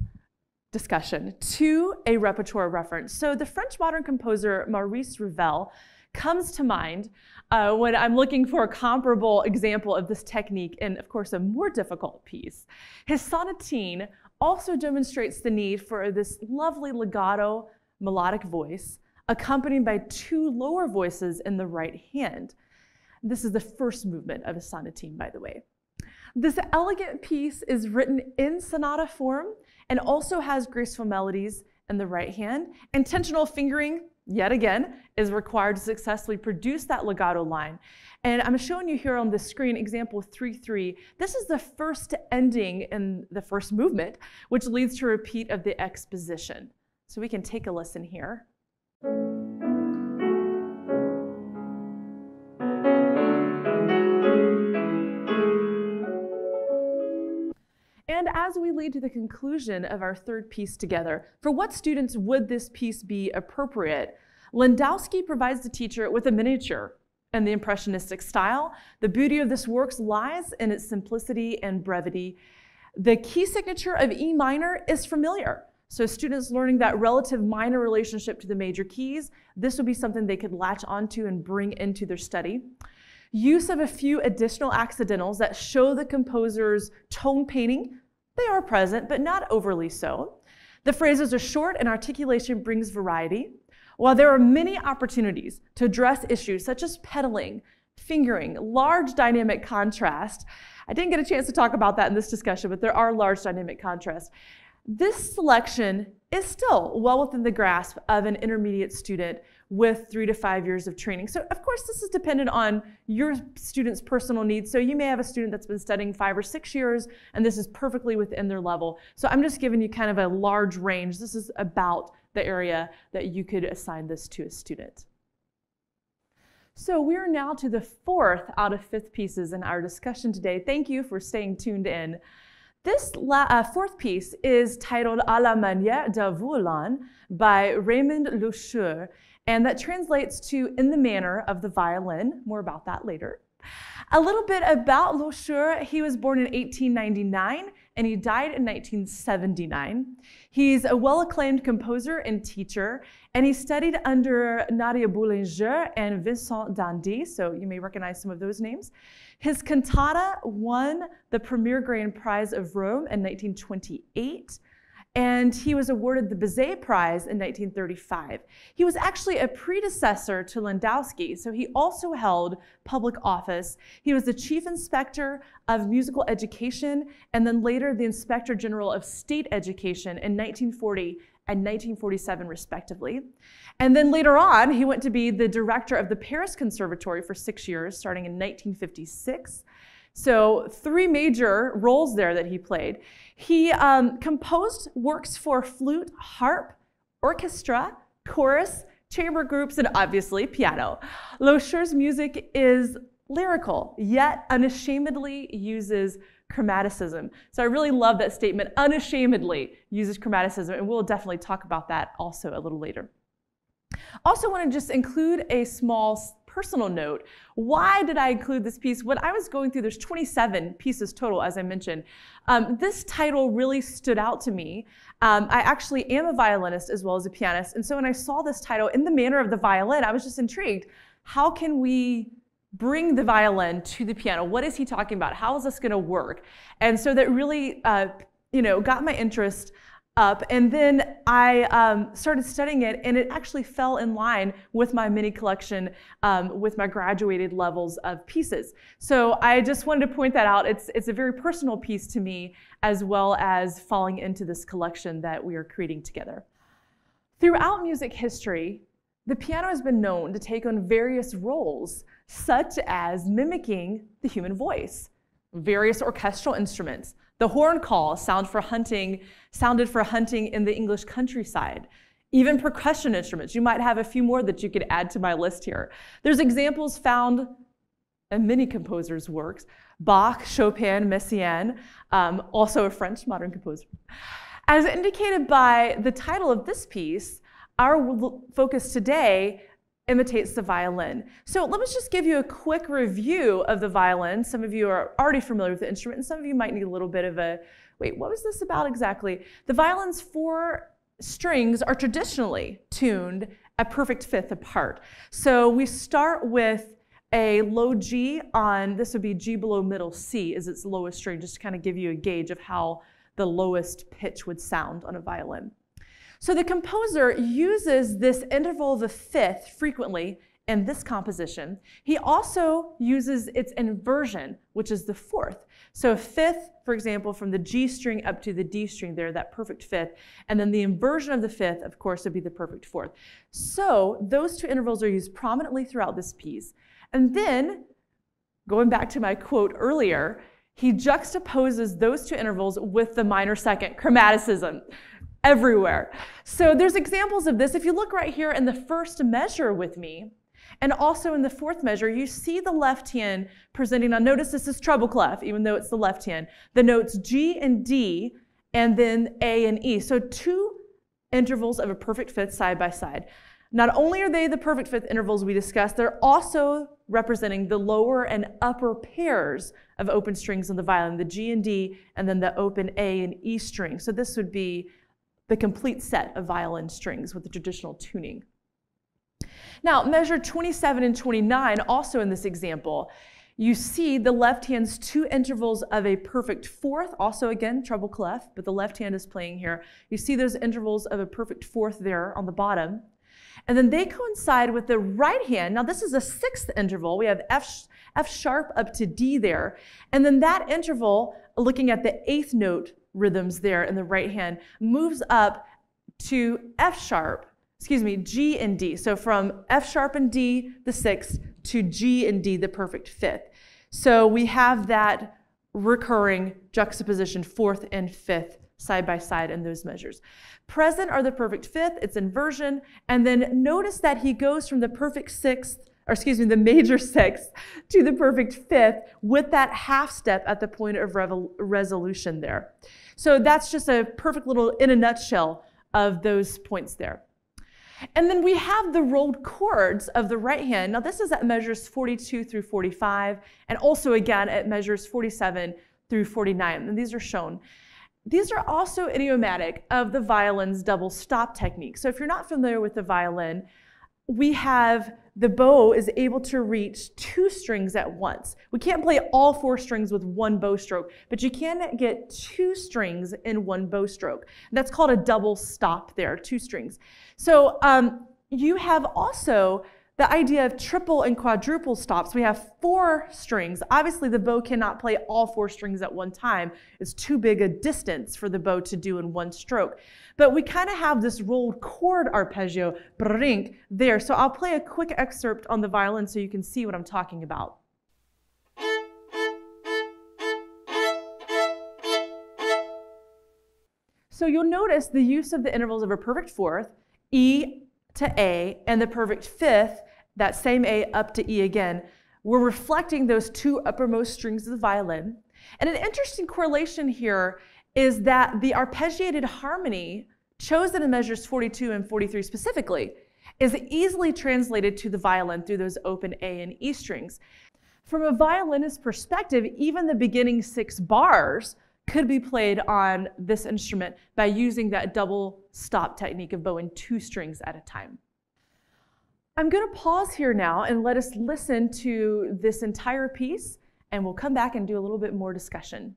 discussion to a repertoire reference. So the French modern composer Maurice Ravel comes to mind uh, when I'm looking for a comparable example of this technique in, of course, a more difficult piece. His sonatine also demonstrates the need for this lovely legato melodic voice accompanied by two lower voices in the right hand. This is the first movement of a sonatine, by the way. This elegant piece is written in sonata form and also has graceful melodies in the right hand. Intentional fingering, yet again, is required to successfully produce that legato line. And I'm showing you here on the screen example 3-3. This is the first ending in the first movement, which leads to a repeat of the exposition. So we can take a listen here. And as we lead to the conclusion of our third piece together, for what students would this piece be appropriate? Landowski provides the teacher with a miniature in the Impressionistic style. The beauty of this work lies in its simplicity and brevity. The key signature of E minor is familiar. So students learning that relative minor relationship to the major keys, this would be something they could latch onto and bring into their study. Use of a few additional accidentals that show the composer's tone painting they are present, but not overly so. The phrases are short and articulation brings variety. While there are many opportunities to address issues such as pedaling, fingering, large dynamic contrast, I didn't get a chance to talk about that in this discussion, but there are large dynamic contrasts. This selection is still well within the grasp of an intermediate student with three to five years of training. So of course, this is dependent on your student's personal needs. So you may have a student that's been studying five or six years, and this is perfectly within their level. So I'm just giving you kind of a large range. This is about the area that you could assign this to a student. So we are now to the fourth out of fifth pieces in our discussion today. Thank you for staying tuned in. This uh, fourth piece is titled A la manière d'un violon by Raymond Loucheur, and that translates to In the Manner of the Violin. More about that later. A little bit about Loucheur. He was born in 1899 and he died in 1979. He's a well acclaimed composer and teacher, and he studied under Nadia Boulanger and Vincent d'Indy, so you may recognize some of those names. His cantata won the Premier Grand Prize of Rome in 1928 and he was awarded the Bizet Prize in 1935. He was actually a predecessor to Landowski, so he also held public office. He was the chief inspector of musical education and then later the inspector general of state education in 1940 and 1947, respectively. And then later on, he went to be the director of the Paris Conservatory for six years, starting in 1956. So, three major roles there that he played. He um, composed works for flute, harp, orchestra, chorus, chamber groups, and obviously piano. Loucheur's music is lyrical, yet unashamedly uses chromaticism. So I really love that statement, unashamedly uses chromaticism, and we'll definitely talk about that also a little later. Also want to just include a small personal note. Why did I include this piece? When I was going through, there's 27 pieces total, as I mentioned. Um, this title really stood out to me. Um, I actually am a violinist as well as a pianist. And so when I saw this title in the manner of the violin, I was just intrigued. How can we bring the violin to the piano? What is he talking about? How is this going to work? And so that really, uh, you know, got my interest up. And then I um, started studying it, and it actually fell in line with my mini collection um, with my graduated levels of pieces. So I just wanted to point that out. It's, it's a very personal piece to me, as well as falling into this collection that we are creating together. Throughout music history, the piano has been known to take on various roles, such as mimicking the human voice, various orchestral instruments, the horn call sound for hunting, sounded for hunting in the English countryside. Even percussion instruments. You might have a few more that you could add to my list here. There's examples found in many composers' works. Bach, Chopin, Messiaen, um, also a French modern composer. As indicated by the title of this piece, our focus today imitates the violin. So let me just give you a quick review of the violin. Some of you are already familiar with the instrument, and some of you might need a little bit of a, wait, what was this about exactly? The violin's four strings are traditionally tuned a perfect fifth apart. So we start with a low G on, this would be G below middle C is its lowest string, just to kind of give you a gauge of how the lowest pitch would sound on a violin. So the composer uses this interval of a fifth frequently in this composition. He also uses its inversion, which is the fourth. So a fifth, for example, from the G string up to the D string there, that perfect fifth. And then the inversion of the fifth, of course, would be the perfect fourth. So those two intervals are used prominently throughout this piece. And then, going back to my quote earlier, he juxtaposes those two intervals with the minor second, chromaticism everywhere. So there's examples of this. If you look right here in the first measure with me, and also in the fourth measure, you see the left hand presenting, now notice this is treble clef, even though it's the left hand, the notes G and D, and then A and E. So two intervals of a perfect fifth side by side. Not only are they the perfect fifth intervals we discussed, they're also representing the lower and upper pairs of open strings on the violin, the G and D, and then the open A and E string. So this would be the complete set of violin strings with the traditional tuning. Now, measure 27 and 29, also in this example, you see the left hand's two intervals of a perfect fourth, also again, treble clef, but the left hand is playing here. You see those intervals of a perfect fourth there on the bottom. And then they coincide with the right hand. Now, this is a sixth interval. We have F, F sharp up to D there. And then that interval, looking at the eighth note rhythms there in the right hand, moves up to F sharp, excuse me, G and D. So from F sharp and D, the sixth, to G and D, the perfect fifth. So we have that recurring juxtaposition, fourth and fifth, side by side in those measures. Present are the perfect fifth, it's inversion, and then notice that he goes from the perfect sixth or excuse me, the major sixth to the perfect fifth with that half step at the point of resolution there. So that's just a perfect little, in a nutshell, of those points there. And then we have the rolled chords of the right hand. Now this is at measures 42 through 45, and also again at measures 47 through 49, and these are shown. These are also idiomatic of the violin's double stop technique. So if you're not familiar with the violin, we have the bow is able to reach two strings at once. We can't play all four strings with one bow stroke, but you can get two strings in one bow stroke. That's called a double stop there, two strings. So um, you have also the idea of triple and quadruple stops, we have four strings. Obviously, the bow cannot play all four strings at one time. It's too big a distance for the bow to do in one stroke. But we kind of have this rolled chord arpeggio, brink, there. So I'll play a quick excerpt on the violin so you can see what I'm talking about. So you'll notice the use of the intervals of a perfect fourth, E, to A and the perfect fifth that same A up to E again. We're reflecting those two uppermost strings of the violin. And an interesting correlation here is that the arpeggiated harmony chosen in measures 42 and 43 specifically is easily translated to the violin through those open A and E strings. From a violinist perspective, even the beginning six bars could be played on this instrument by using that double stop technique of bowing two strings at a time. I'm going to pause here now and let us listen to this entire piece, and we'll come back and do a little bit more discussion.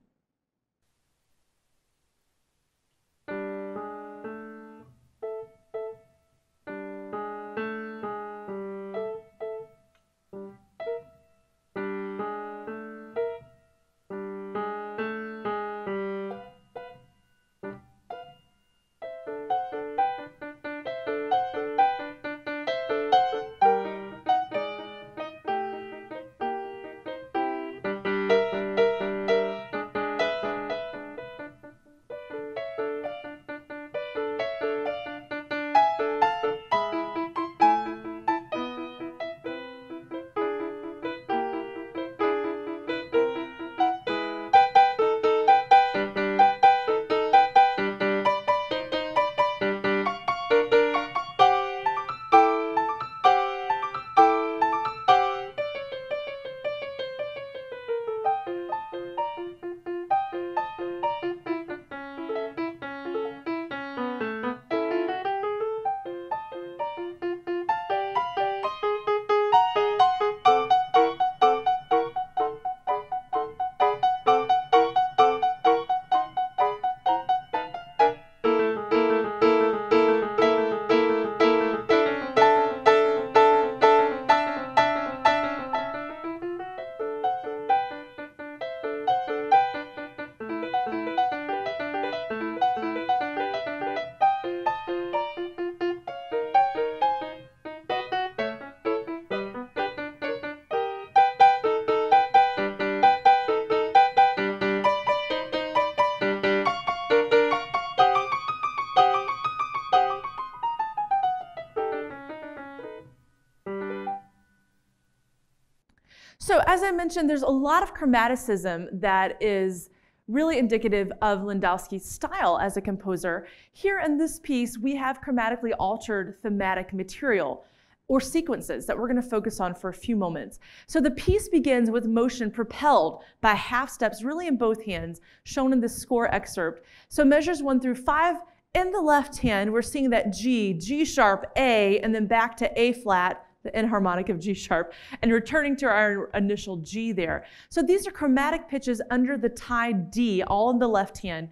So as I mentioned, there's a lot of chromaticism that is really indicative of Landowski's style as a composer. Here in this piece, we have chromatically altered thematic material or sequences that we're going to focus on for a few moments. So the piece begins with motion propelled by half steps really in both hands, shown in the score excerpt. So measures one through five, in the left hand, we're seeing that G, G sharp, A, and then back to A flat, the enharmonic of G sharp, and returning to our initial G there. So these are chromatic pitches under the tied D, all in the left hand.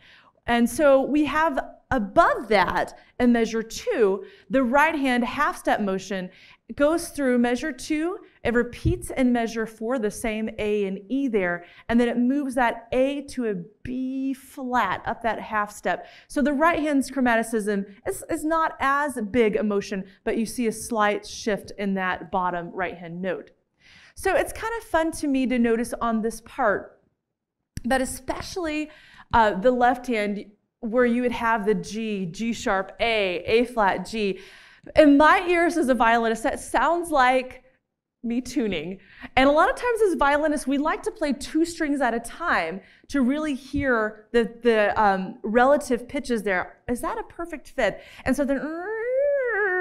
And so we have above that in measure two, the right hand half step motion goes through measure two, it repeats in measure four the same A and E there, and then it moves that A to a B flat up that half step. So the right hand's chromaticism is, is not as big a motion, but you see a slight shift in that bottom right hand note. So it's kind of fun to me to notice on this part that especially uh, the left hand where you would have the G, G sharp A, A flat G, in my ears as a violinist, that sounds like me tuning. And a lot of times as violinists, we like to play two strings at a time to really hear the, the um, relative pitches there. Is that a perfect fit? And so then,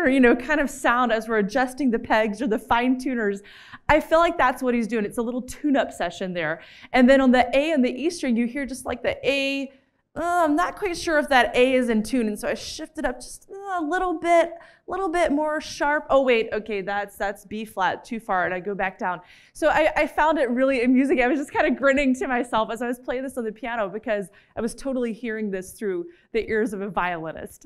you know, kind of sound as we're adjusting the pegs or the fine tuners. I feel like that's what he's doing. It's a little tune-up session there. And then on the A and the E string, you hear just like the A, oh, I'm not quite sure if that A is in tune. And so I shifted up just uh, a little bit, a little bit more sharp. Oh, wait, okay, that's that's B flat, too far. And I go back down. So I, I found it really amusing. I was just kind of grinning to myself as I was playing this on the piano because I was totally hearing this through the ears of a violinist.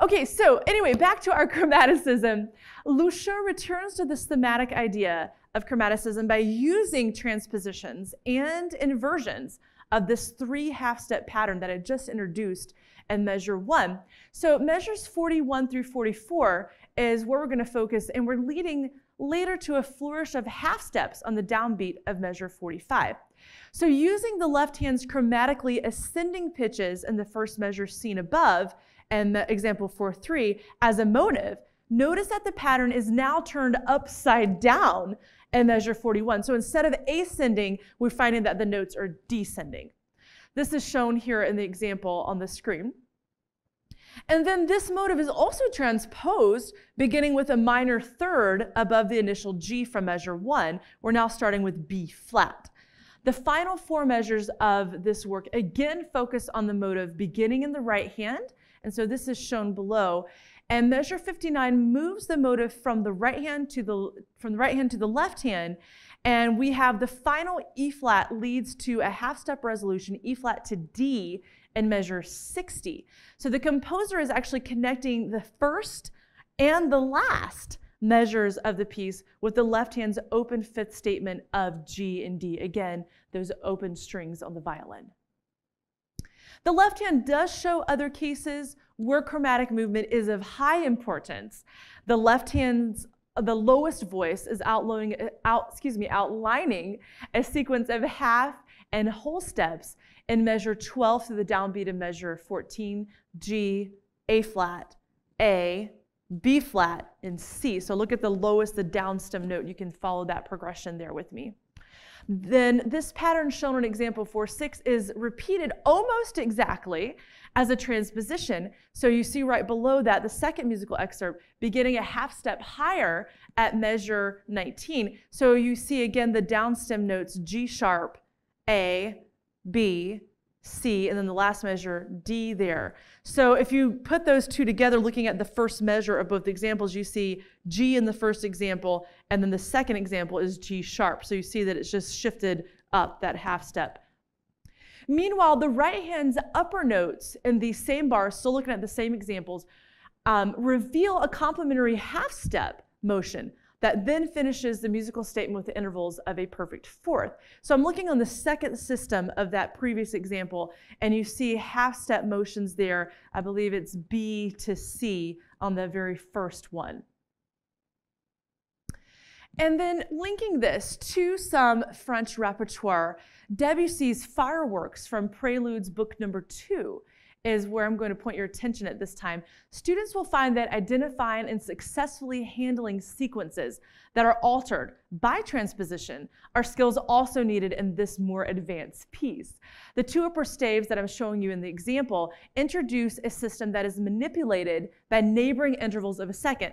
Okay, so anyway, back to our chromaticism. Loucheur returns to this thematic idea of chromaticism by using transpositions and inversions of this three half step pattern that I just introduced in measure one. So measures 41 through 44 is where we're going to focus, and we're leading later to a flourish of half steps on the downbeat of measure 45. So using the left hand's chromatically ascending pitches in the first measure seen above, and the example 4-3 as a motive, notice that the pattern is now turned upside down in measure 41. So instead of ascending, we're finding that the notes are descending. This is shown here in the example on the screen. And then this motive is also transposed, beginning with a minor third above the initial G from measure one. We're now starting with B flat. The final four measures of this work again focus on the motive beginning in the right hand, and so this is shown below. And measure 59 moves the motive from the right hand to the from the right hand to the left hand, and we have the final E flat leads to a half step resolution, E flat to D in measure 60. So the composer is actually connecting the first and the last measures of the piece with the left hand's open fifth statement of G and D. Again, those open strings on the violin. The left hand does show other cases where chromatic movement is of high importance. The left hand's the lowest voice is outlining, out, excuse me, outlining a sequence of half and whole steps in measure 12 through the downbeat of measure 14, G, A flat, A, B flat, and C. So look at the lowest, the downstem note. You can follow that progression there with me. Then this pattern shown in example 4-6 is repeated almost exactly as a transposition. So you see right below that the second musical excerpt beginning a half step higher at measure 19. So you see again the downstem notes G sharp, A, B, C, and then the last measure, D there. So if you put those two together, looking at the first measure of both examples, you see G in the first example, and then the second example is G sharp. So you see that it's just shifted up that half step. Meanwhile, the right hand's upper notes in these same bars, still looking at the same examples, um, reveal a complementary half step motion that then finishes the musical statement with the intervals of a perfect fourth. So I'm looking on the second system of that previous example, and you see half step motions there. I believe it's B to C on the very first one. And then linking this to some French repertoire, Debussy's Fireworks from Preludes book number two is where I'm going to point your attention at this time. Students will find that identifying and successfully handling sequences that are altered by transposition are skills also needed in this more advanced piece. The two upper staves that I'm showing you in the example introduce a system that is manipulated by neighboring intervals of a second,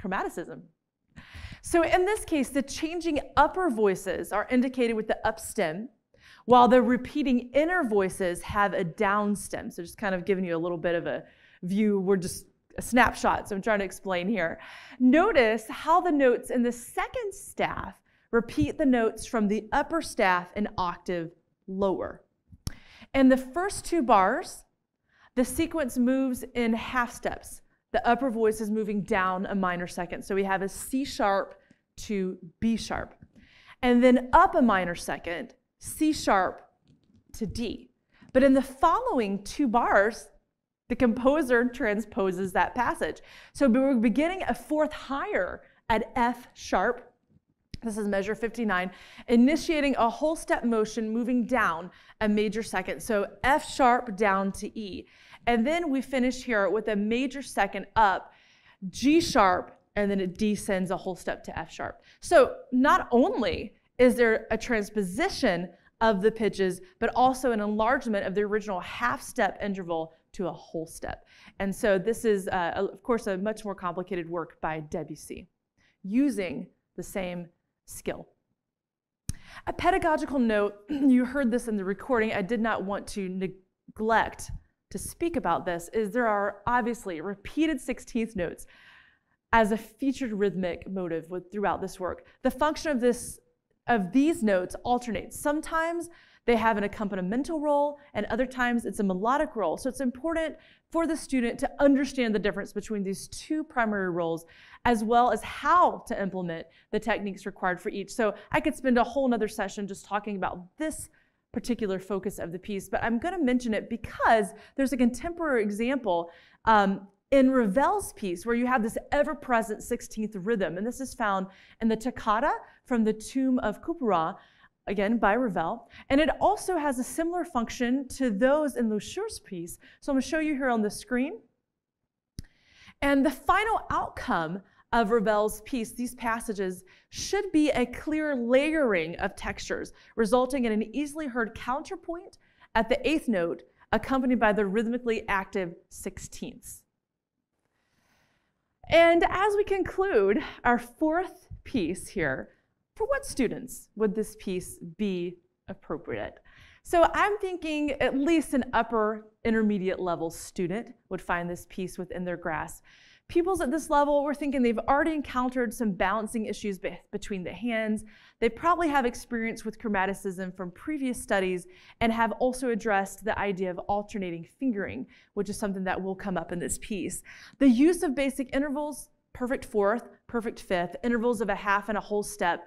chromaticism. So in this case, the changing upper voices are indicated with the up stem, while the repeating inner voices have a down stem. So just kind of giving you a little bit of a view. We're just a snapshot, so I'm trying to explain here. Notice how the notes in the second staff repeat the notes from the upper staff an octave lower. In the first two bars, the sequence moves in half steps. The upper voice is moving down a minor second. So we have a C sharp to B sharp. And then up a minor second, C sharp to D. But in the following two bars, the composer transposes that passage. So we're beginning a fourth higher at F sharp. This is measure 59, initiating a whole step motion moving down a major second. So F sharp down to E. And then we finish here with a major second up, G sharp, and then it descends a whole step to F sharp. So not only is there a transposition of the pitches, but also an enlargement of the original half step interval to a whole step. And so this is, uh, of course, a much more complicated work by Debussy using the same skill. A pedagogical note, you heard this in the recording, I did not want to neglect to speak about this, is there are obviously repeated 16th notes as a featured rhythmic motive with, throughout this work. The function of this of these notes alternates. Sometimes they have an accompanimental role, and other times it's a melodic role. So it's important for the student to understand the difference between these two primary roles, as well as how to implement the techniques required for each. So I could spend a whole nother session just talking about this particular focus of the piece, but I'm going to mention it because there's a contemporary example um, In Ravel's piece, where you have this ever present 16th rhythm, and this is found in the Toccata from the Tomb of Couperin, again by Ravel. And it also has a similar function to those in Loucheur's piece. So I'm going to show you here on the screen. And the final outcome of Ravel's piece, these passages, should be a clear layering of textures, resulting in an easily heard counterpoint at the eighth note, accompanied by the rhythmically active sixteenths. And as we conclude our fourth piece here, for what students would this piece be appropriate? So I'm thinking at least an upper intermediate level student would find this piece within their grasp. Pupils at this level, we're thinking they've already encountered some balancing issues be between the hands. They probably have experience with chromaticism from previous studies and have also addressed the idea of alternating fingering, which is something that will come up in this piece. The use of basic intervals, perfect fourth, perfect fifth, intervals of a half and a whole step,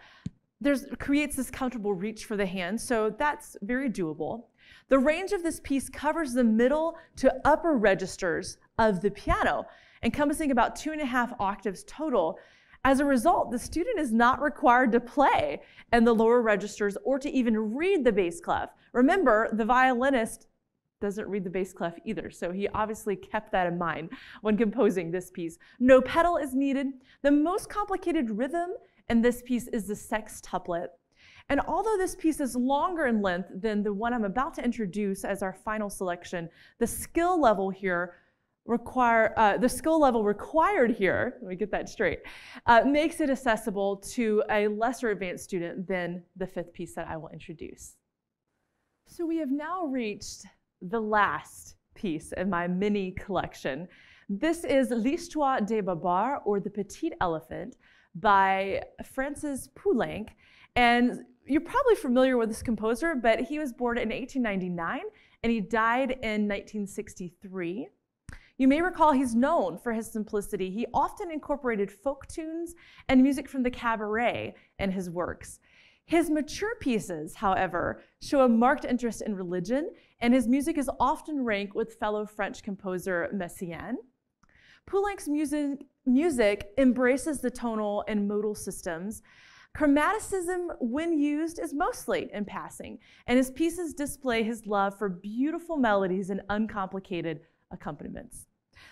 there's, creates this comfortable reach for the hand, so that's very doable. The range of this piece covers the middle to upper registers of the piano encompassing about two and a half octaves total. As a result, the student is not required to play in the lower registers or to even read the bass clef. Remember, the violinist doesn't read the bass clef either, so he obviously kept that in mind when composing this piece. No pedal is needed. The most complicated rhythm in this piece is the sextuplet. And although this piece is longer in length than the one I'm about to introduce as our final selection, the skill level here require uh, the skill level required here let me get that straight uh, makes it accessible to a lesser advanced student than the fifth piece that i will introduce. So we have now reached the last piece in my mini collection. This is l'histoire de Babar or the petit elephant by francis poulenc. And you're probably familiar with this composer but he was born in 1899 and he died in 1963 you may recall he's known for his simplicity. He often incorporated folk tunes and music from the cabaret in his works. His mature pieces, however, show a marked interest in religion, and his music is often ranked with fellow French composer Messiaen. Poulenc's music, music embraces the tonal and modal systems. Chromaticism, when used, is mostly in passing, and his pieces display his love for beautiful melodies and uncomplicated accompaniments.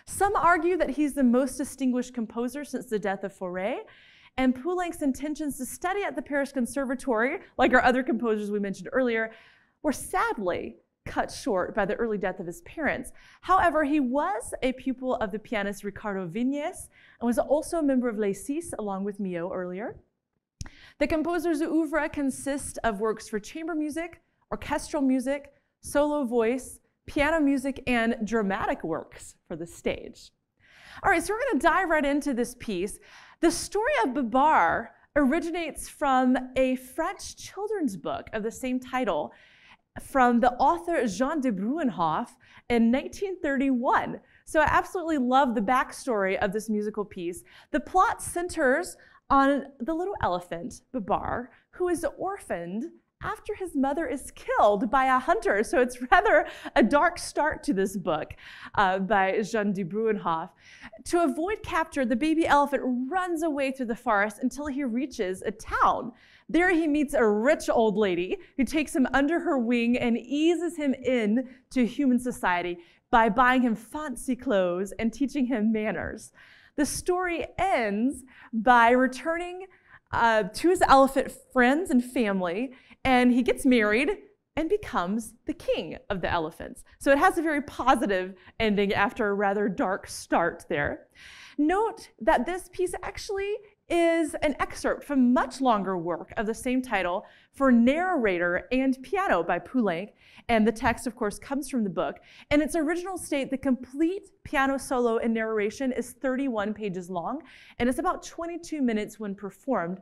Some argue that he's the most distinguished composer since the death of Fauré, and Poulenc's intentions to study at the Paris Conservatory, like our other composers we mentioned earlier, were sadly cut short by the early death of his parents. However, he was a pupil of the pianist Ricardo Viñes and was also a member of Les Six, along with Milhaud earlier. The composer's oeuvre consists of works for chamber music, orchestral music, solo voice, piano music, and dramatic works for the stage. All right, so we're going to dive right into this piece. The story of Babar originates from a French children's book of the same title from the author Jean de Brunhoff in 1931. So I absolutely love the backstory of this musical piece. The plot centers on the little elephant, Babar, who is orphaned after his mother is killed by a hunter. So it's rather a dark start to this book uh, by Jean de Brunhoff. To avoid capture, the baby elephant runs away through the forest until he reaches a town. There he meets a rich old lady who takes him under her wing and eases him in to human society by buying him fancy clothes and teaching him manners. The story ends by returning uh, to his elephant friends and family and he gets married and becomes the king of the elephants. So it has a very positive ending after a rather dark start there. Note that this piece actually is an excerpt from much longer work of the same title for narrator and piano by Poulenc. And the text, of course, comes from the book. In its original state, the complete piano solo and narration is 31 pages long, and it's about 22 minutes when performed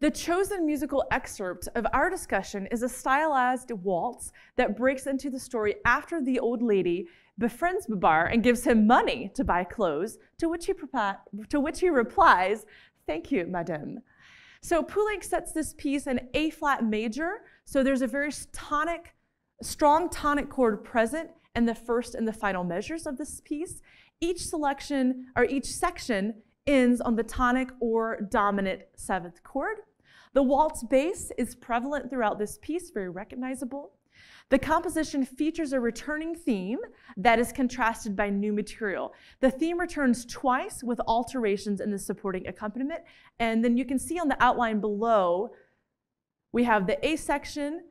the chosen musical excerpt of our discussion is a stylized waltz that breaks into the story after the old lady befriends Babar and gives him money to buy clothes, to which he, to which he replies, Thank you, madame. So Poulenc sets this piece in A flat major, so there's a very tonic, strong tonic chord present in the first and the final measures of this piece. Each selection or each section ends on the tonic or dominant seventh chord. The waltz bass is prevalent throughout this piece, very recognizable. The composition features a returning theme that is contrasted by new material. The theme returns twice with alterations in the supporting accompaniment. And then you can see on the outline below, we have the A section,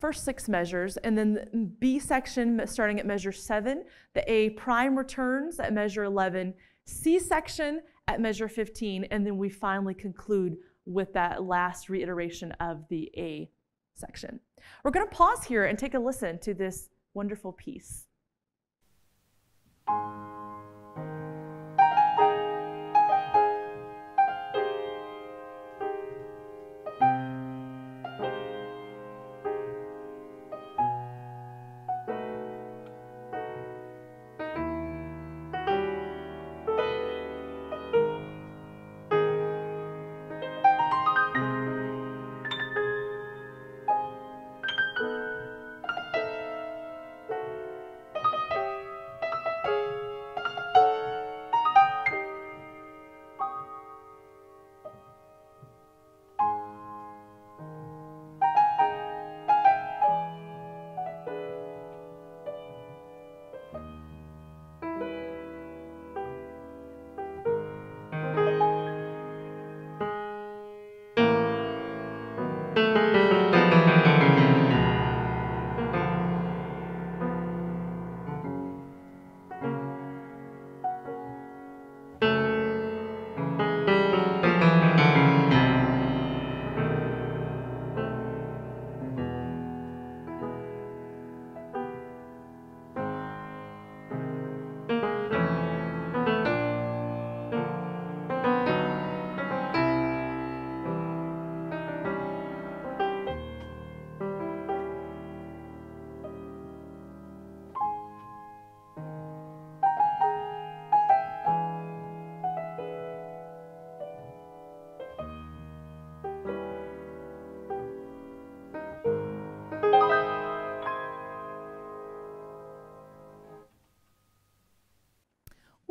first six measures, and then the B section starting at measure seven. The A prime returns at measure 11, C section at measure 15, and then we finally conclude with that last reiteration of the A section. We're going to pause here and take a listen to this wonderful piece.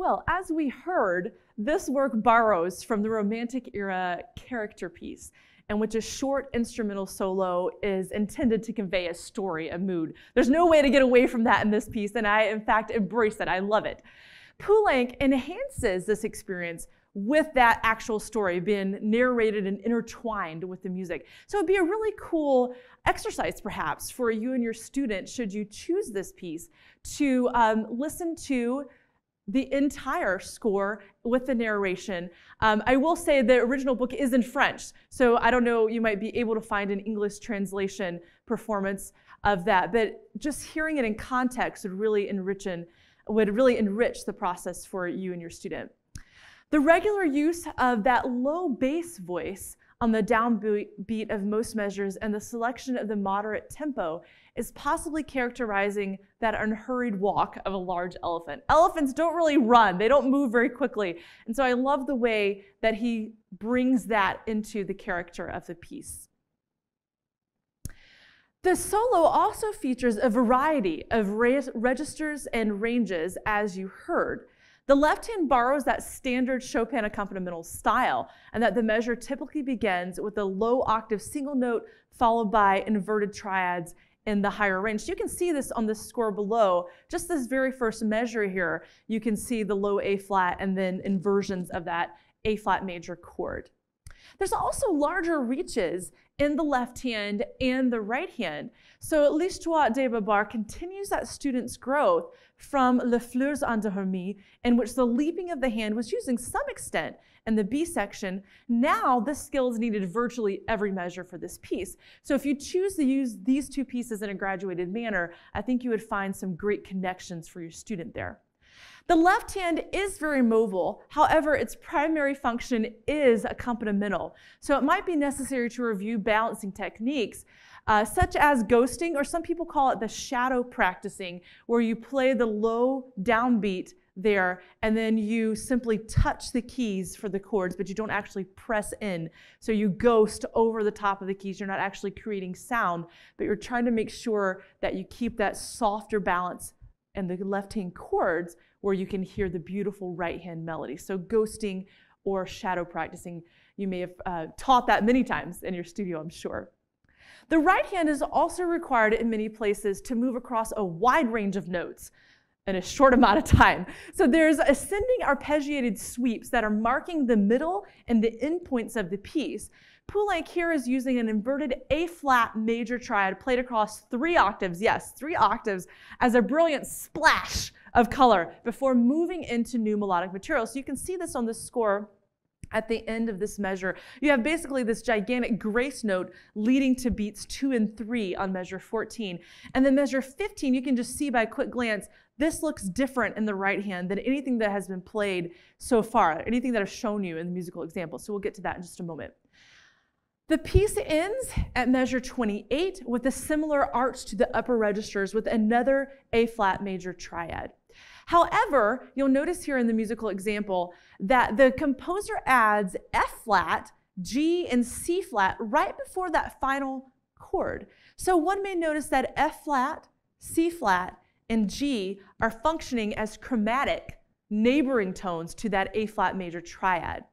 Well, as we heard, this work borrows from the Romantic era character piece, in which a short instrumental solo is intended to convey a story, a mood. There's no way to get away from that in this piece, and I, in fact, embrace it. I love it. Poulenc enhances this experience with that actual story being narrated and intertwined with the music. So it'd be a really cool exercise, perhaps, for you and your students, should you choose this piece, to um, listen to the entire score with the narration. Um, I will say the original book is in French, so I don't know, you might be able to find an English translation performance of that, but just hearing it in context would really enrich, would really enrich the process for you and your student. The regular use of that low bass voice on the downbeat of most measures and the selection of the moderate tempo is possibly characterizing that unhurried walk of a large elephant. Elephants don't really run, they don't move very quickly. And so I love the way that he brings that into the character of the piece. The solo also features a variety of registers and ranges, as you heard. The left hand borrows that standard Chopin accompanimental style, and that the measure typically begins with a low octave single note followed by inverted triads in the higher range. You can see this on the score below. Just this very first measure here, you can see the low A flat and then inversions of that A flat major chord. There's also larger reaches in the left hand and the right hand. So L'Histoire de Babar continues that student's growth from Les Fleurs Endormies, in which the leaping of the hand was used in some extent in the B section. Now this skill is needed virtually every measure for this piece. So if you choose to use these two pieces in a graduated manner, I think you would find some great connections for your student there. The left hand is very mobile. However, its primary function is accompanimental. So it might be necessary to review balancing techniques uh, such as ghosting, or some people call it the shadow practicing, where you play the low downbeat there and then you simply touch the keys for the chords, but you don't actually press in. So you ghost over the top of the keys. You're not actually creating sound, but you're trying to make sure that you keep that softer balance and the left hand chords where you can hear the beautiful right hand melody. So, ghosting or shadow practicing, you may have uh, taught that many times in your studio, I'm sure. The right hand is also required in many places to move across a wide range of notes in a short amount of time. So there's ascending arpeggiated sweeps that are marking the middle and the endpoints of the piece. Poulenc here is using an inverted A flat major triad played across three octaves, yes, three octaves, as a brilliant splash of color before moving into new melodic material. So you can see this on the score at the end of this measure. You have basically this gigantic grace note leading to beats two and three on measure 14. And then measure 15, you can just see by a quick glance, this looks different in the right hand than anything that has been played so far, anything that I've shown you in the musical example. So we'll get to that in just a moment. The piece ends at measure 28 with a similar arch to the upper registers with another A flat major triad. However, you'll notice here in the musical example that the composer adds F flat, G, and C flat right before that final chord. So one may notice that F flat, C flat, and G are functioning as chromatic neighboring tones to that A flat major triad.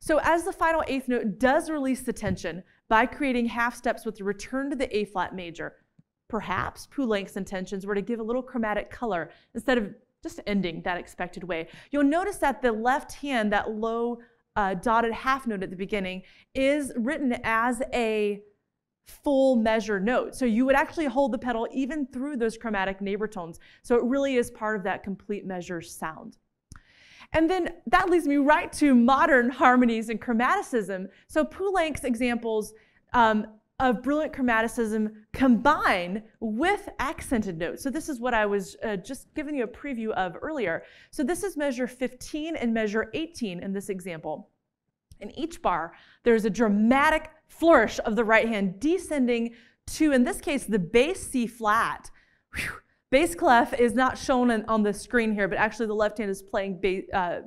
So as the final eighth note does release the tension by creating half steps with the return to the A flat major, perhaps Poulenc's intentions were to give a little chromatic color instead of just ending that expected way. You'll notice that the left hand, that low uh, dotted half note at the beginning, is written as a full measure note. So you would actually hold the pedal even through those chromatic neighbor tones. So it really is part of that complete measure sound. And then that leads me right to modern harmonies and chromaticism. So Poulenc's examples um, of brilliant chromaticism combine with accented notes. So this is what I was uh, just giving you a preview of earlier. So this is measure 15 and measure 18 in this example. In each bar, there's a dramatic flourish of the right hand descending to, in this case, the bass C flat. Whew Bass clef is not shown in, on the screen here, but actually the left hand is playing uh,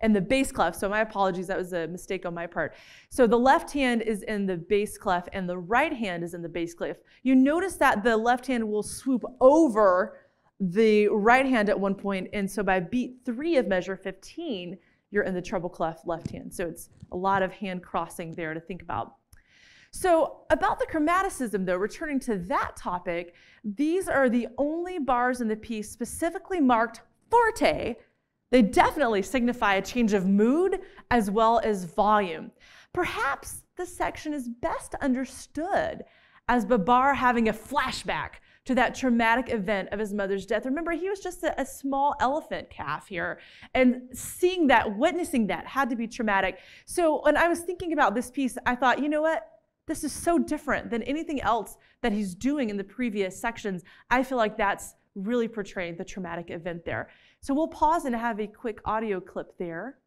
in the bass clef. So my apologies, that was a mistake on my part. So the left hand is in the bass clef and the right hand is in the bass clef. You notice that the left hand will swoop over the right hand at one point, and so by beat three of measure 15, you're in the treble clef left hand. So it's a lot of hand crossing there to think about. So, about the chromaticism, though, returning to that topic, these are the only bars in the piece specifically marked forte. They definitely signify a change of mood as well as volume. Perhaps this section is best understood as Babar having a flashback to that traumatic event of his mother's death. Remember, he was just a, a, small elephant calf here, and seeing that, witnessing that, had to be traumatic. So, when I was thinking about this piece, I thought, you know what? This is so different than anything else that he's doing in the previous sections. I feel like that's really portraying the traumatic event there. So we'll pause and have a quick audio clip there.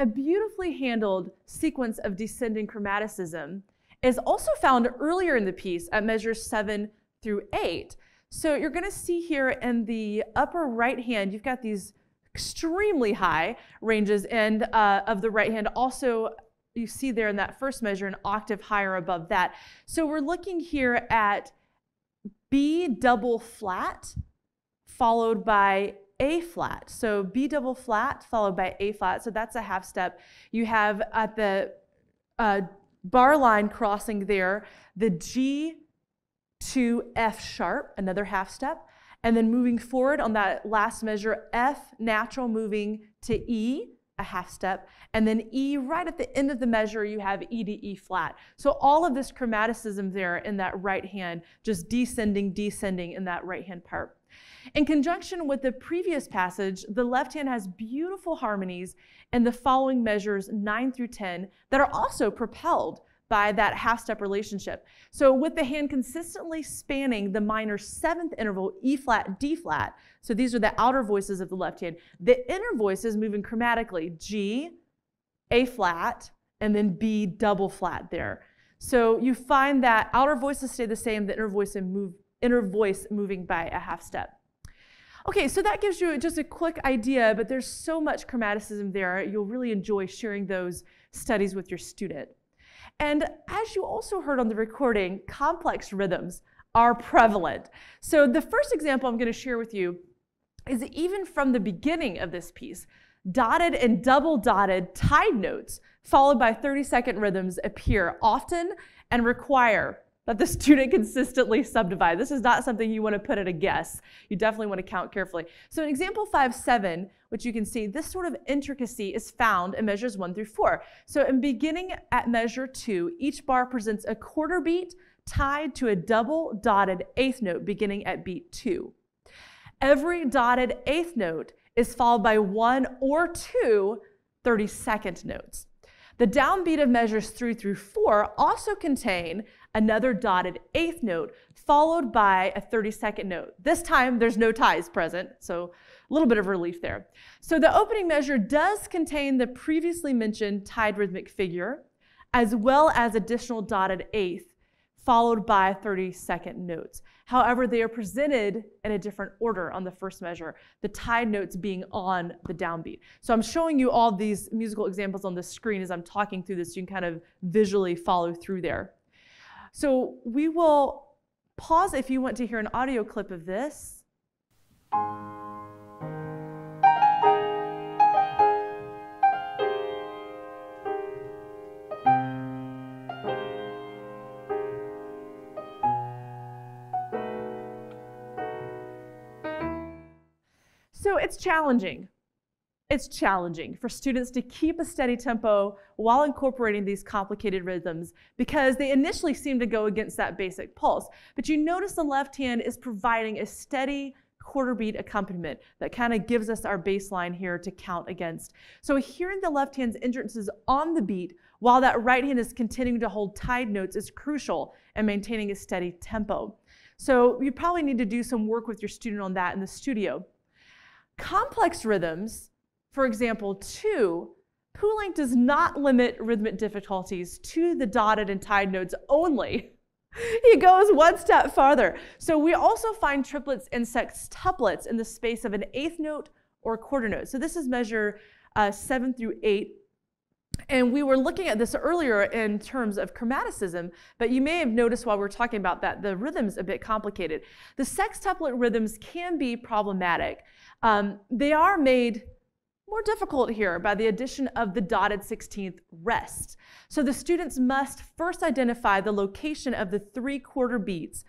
A beautifully handled sequence of descending chromaticism is also found earlier in the piece at measures seven through eight. So you're going to see here in the upper right hand, you've got these extremely high ranges, and uh, of the right hand also you see there in that first measure an octave higher above that. So we're looking here at B double flat followed by a flat. So B double flat followed by A flat. So that's a half step. You have at the uh, bar line crossing there the G to F sharp, another half step. And then moving forward on that last measure, F natural moving to E, a half step. And then E, right at the end of the measure, you have E to E flat. So all of this chromaticism there in that right hand, just descending, descending in that right hand part. In conjunction with the previous passage, the left hand has beautiful harmonies in the following measures 9 through 10 that are also propelled by that half step relationship. So, with the hand consistently spanning the minor seventh interval, E flat, D flat, so these are the outer voices of the left hand, the inner voices moving chromatically G, A flat, and then B double flat there. So you find that outer voices stay the same, the inner voice, move, inner voice moving by a half step. Okay, so that gives you just a quick idea, but there's so much chromaticism there. You'll really enjoy sharing those studies with your student. And as you also heard on the recording, complex rhythms are prevalent. So the first example I'm going to share with you is even from the beginning of this piece, dotted and double dotted tied notes followed by 30 second rhythms appear often and require that the student consistently subdivide. This is not something you want to put at a guess. You definitely want to count carefully. So in example 5-7, which you can see, this sort of intricacy is found in measures 1 through 4. So in beginning at measure 2, each bar presents a quarter beat tied to a double dotted eighth note beginning at beat 2. Every dotted eighth note is followed by one or two 30 second notes. The downbeat of measures three through four also contain another dotted eighth note followed by a 30 second note. This time there's no ties present, so a little bit of relief there. So the opening measure does contain the previously mentioned tied rhythmic figure as well as additional dotted eighth followed by 30 second notes. However, they are presented in a different order on the first measure, the tied notes being on the downbeat. So I'm showing you all these musical examples on the screen as I'm talking through this. You can kind of visually follow through there. So we will pause if you want to hear an audio clip of this. So it's challenging. It's challenging for students to keep a steady tempo while incorporating these complicated rhythms because they initially seem to go against that basic pulse. But you notice the left hand is providing a steady quarter beat accompaniment that kind of gives us our baseline here to count against. So hearing the left hand's entrances on the beat while that right hand is continuing to hold tied notes is crucial in maintaining a steady tempo. So you probably need to do some work with your student on that in the studio. Complex rhythms, for example, two, Poulenc does not limit rhythmic difficulties to the dotted and tied notes only. He goes one step farther. So we also find triplets and sextuplets in the space of an eighth note or quarter note. So this is measure uh, seven through eight. And we were looking at this earlier in terms of chromaticism, but you may have noticed while we are talking about that, the rhythm's a bit complicated. The sextuplet rhythms can be problematic. Um, they are made more difficult here by the addition of the dotted 16th rest. So the students must first identify the location of the three quarter beats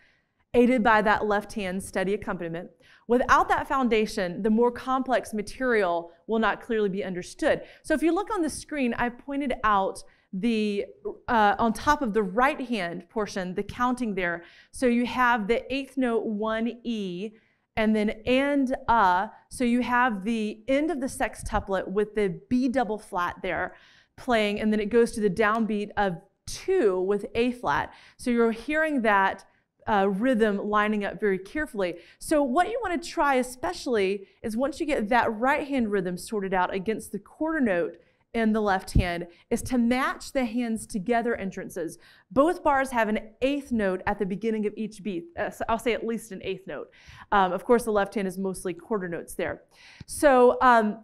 aided by that left hand steady accompaniment. Without that foundation, the more complex material will not clearly be understood. So if you look on the screen, I pointed out the uh, on top of the right hand portion, the counting there. So you have the eighth note 1E and then and uh. So you have the end of the sextuplet with the B double flat there playing, and then it goes to the downbeat of two with A flat. So you're hearing that uh, rhythm lining up very carefully. So what you want to try especially is once you get that right hand rhythm sorted out against the quarter note, in the left hand is to match the hands together entrances. Both bars have an eighth note at the beginning of each beat. Uh, so I'll say at least an eighth note. Um, of course, the left hand is mostly quarter notes there. So um,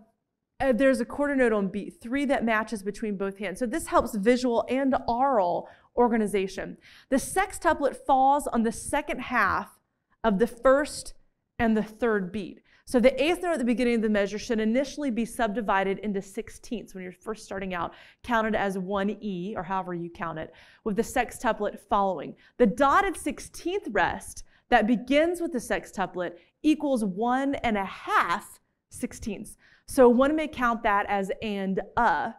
uh, there's a quarter note on beat three that matches between both hands. So this helps visual and aural organization. The sextuplet falls on the second half of the first and the third beat. So the eighth note at the beginning of the measure should initially be subdivided into sixteenths when you're first starting out, counted as 1E, or however you count it, with the sextuplet following. The dotted 16th rest that begins with the sextuplet equals one and a half sixteenths. So one may count that as and a.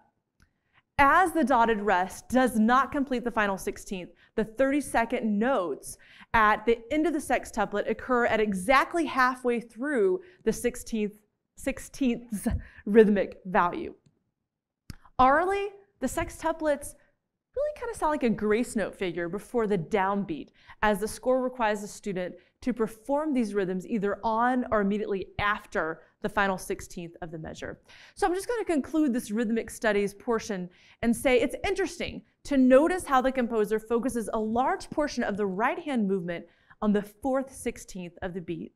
As the dotted rest does not complete the final 16th, the 30 second notes at the end of the sextuplet occur at exactly halfway through the 16th, 16th rhythmic value. Aurally, the sextuplets really kind of sound like a grace note figure before the downbeat, as the score requires the student to perform these rhythms either on or immediately after the final 16th of the measure. So I'm just going to conclude this rhythmic studies portion and say it's interesting to notice how the composer focuses a large portion of the right hand movement on the fourth 16th of the beat.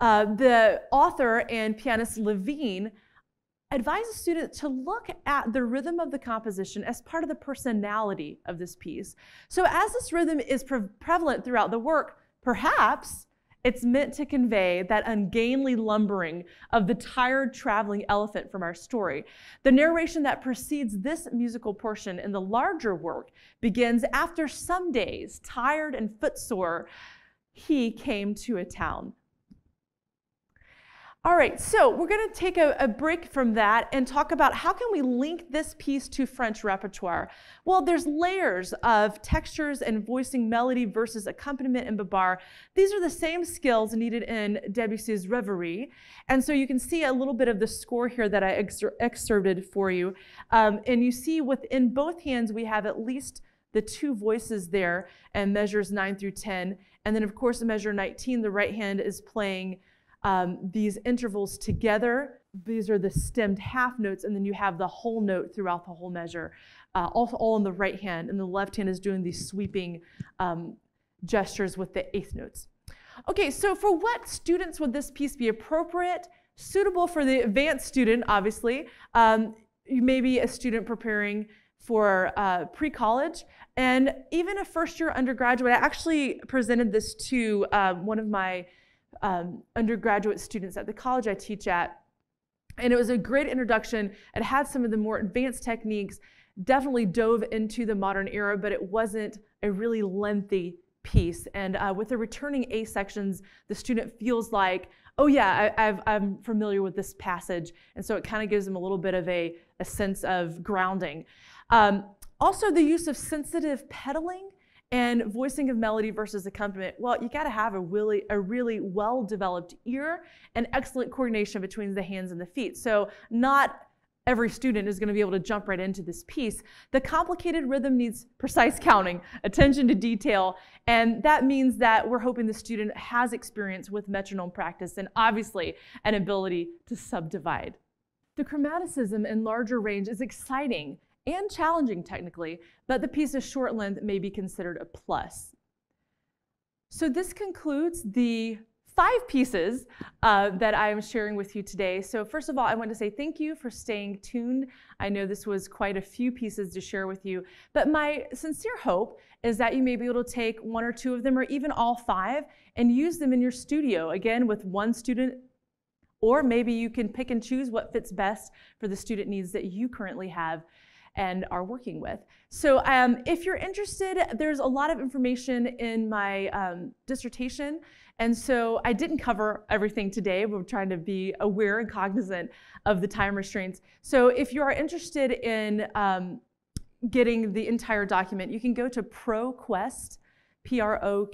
Uh, the author and pianist Levine advises students to look at the rhythm of the composition as part of the personality of this piece. So as this rhythm is pre prevalent throughout the work, perhaps it's meant to convey that ungainly lumbering of the tired traveling elephant from our story. The narration that precedes this musical portion in the larger work begins after some days, tired and footsore, he came to a town. All right, so we're going to take a, a, break from that and talk about how can we link this piece to French repertoire. Well, there's layers of textures and voicing melody versus accompaniment in Babar. These are the same skills needed in Debussy's Reverie. And so you can see a little bit of the score here that I excerpted for you. Um, and you see within both hands, we have at least the two voices there and measures 9 through 10. And then, of course, measure 19, the right hand is playing um, these intervals together. These are the stemmed half notes, and then you have the whole note throughout the whole measure, uh, all, all in the right hand, and the left hand is doing these sweeping um, gestures with the eighth notes. Okay, so for what students would this piece be appropriate? Suitable for the advanced student, obviously. Um, you may be a student preparing for uh, pre-college and even a first-year undergraduate. I actually presented this to uh, one of my um, undergraduate students at the college I teach at. And it was a great introduction. It had some of the more advanced techniques, definitely dove into the modern era, but it wasn't a really lengthy piece. And uh, with the returning A sections, the student feels like, oh yeah, I, am familiar with this passage. And so it kind of gives them a little bit of a, a sense of grounding. Um, also, the use of sensitive pedaling and voicing of melody versus accompaniment, well, you got to have a really, a really well-developed ear and excellent coordination between the hands and the feet. So not every student is going to be able to jump right into this piece. The complicated rhythm needs precise counting, attention to detail, and that means that we're hoping the student has experience with metronome practice and obviously an ability to subdivide. The chromaticism in larger range is exciting and challenging technically, but the piece of short length may be considered a plus. So this concludes the five pieces uh, that I am sharing with you today. So first of all, I want to say thank you for staying tuned. I know this was quite a few pieces to share with you, but my sincere hope is that you may be able to take one or two of them or even all five and use them in your studio, again, with one student or maybe you can pick and choose what fits best for the student needs that you currently have and are working with. So um, if you're interested, there's a lot of information in my um, dissertation. And so I didn't cover everything today. We're trying to be aware and cognizant of the time restraints. So if you are interested in um, getting the entire document, you can go to ProQuest, P-R-O-Q-U-E-S-T,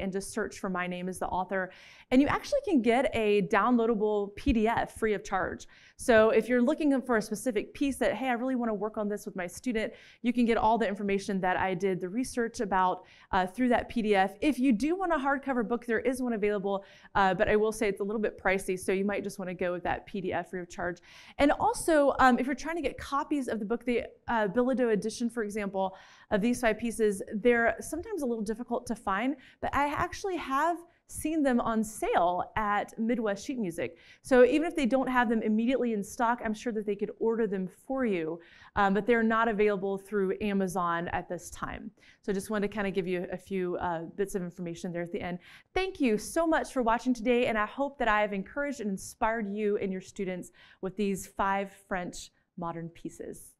and just search for my name as the author. And you actually can get a downloadable PDF free of charge. So if you're looking for a specific piece that, hey, I really want to work on this with my student, you can get all the information that I did the research about uh, through that PDF. If you do want a hardcover book, there is one available, uh, but I will say it's a little bit pricey, so you might just want to go with that PDF free of charge. And also, um, if you're trying to get copies of the book, the uh, Billaudot edition, for example, of these five pieces, they're sometimes a little difficult to find, but I actually have seen them on sale at Midwest Sheet Music. So even if they don't have them immediately in stock, I'm sure that they could order them for you, um, but they're not available through Amazon at this time. So I just wanted to kind of give you a few uh, bits of information there at the end. Thank you so much for watching today, and I hope that I have encouraged and inspired you and your students with these five French modern pieces.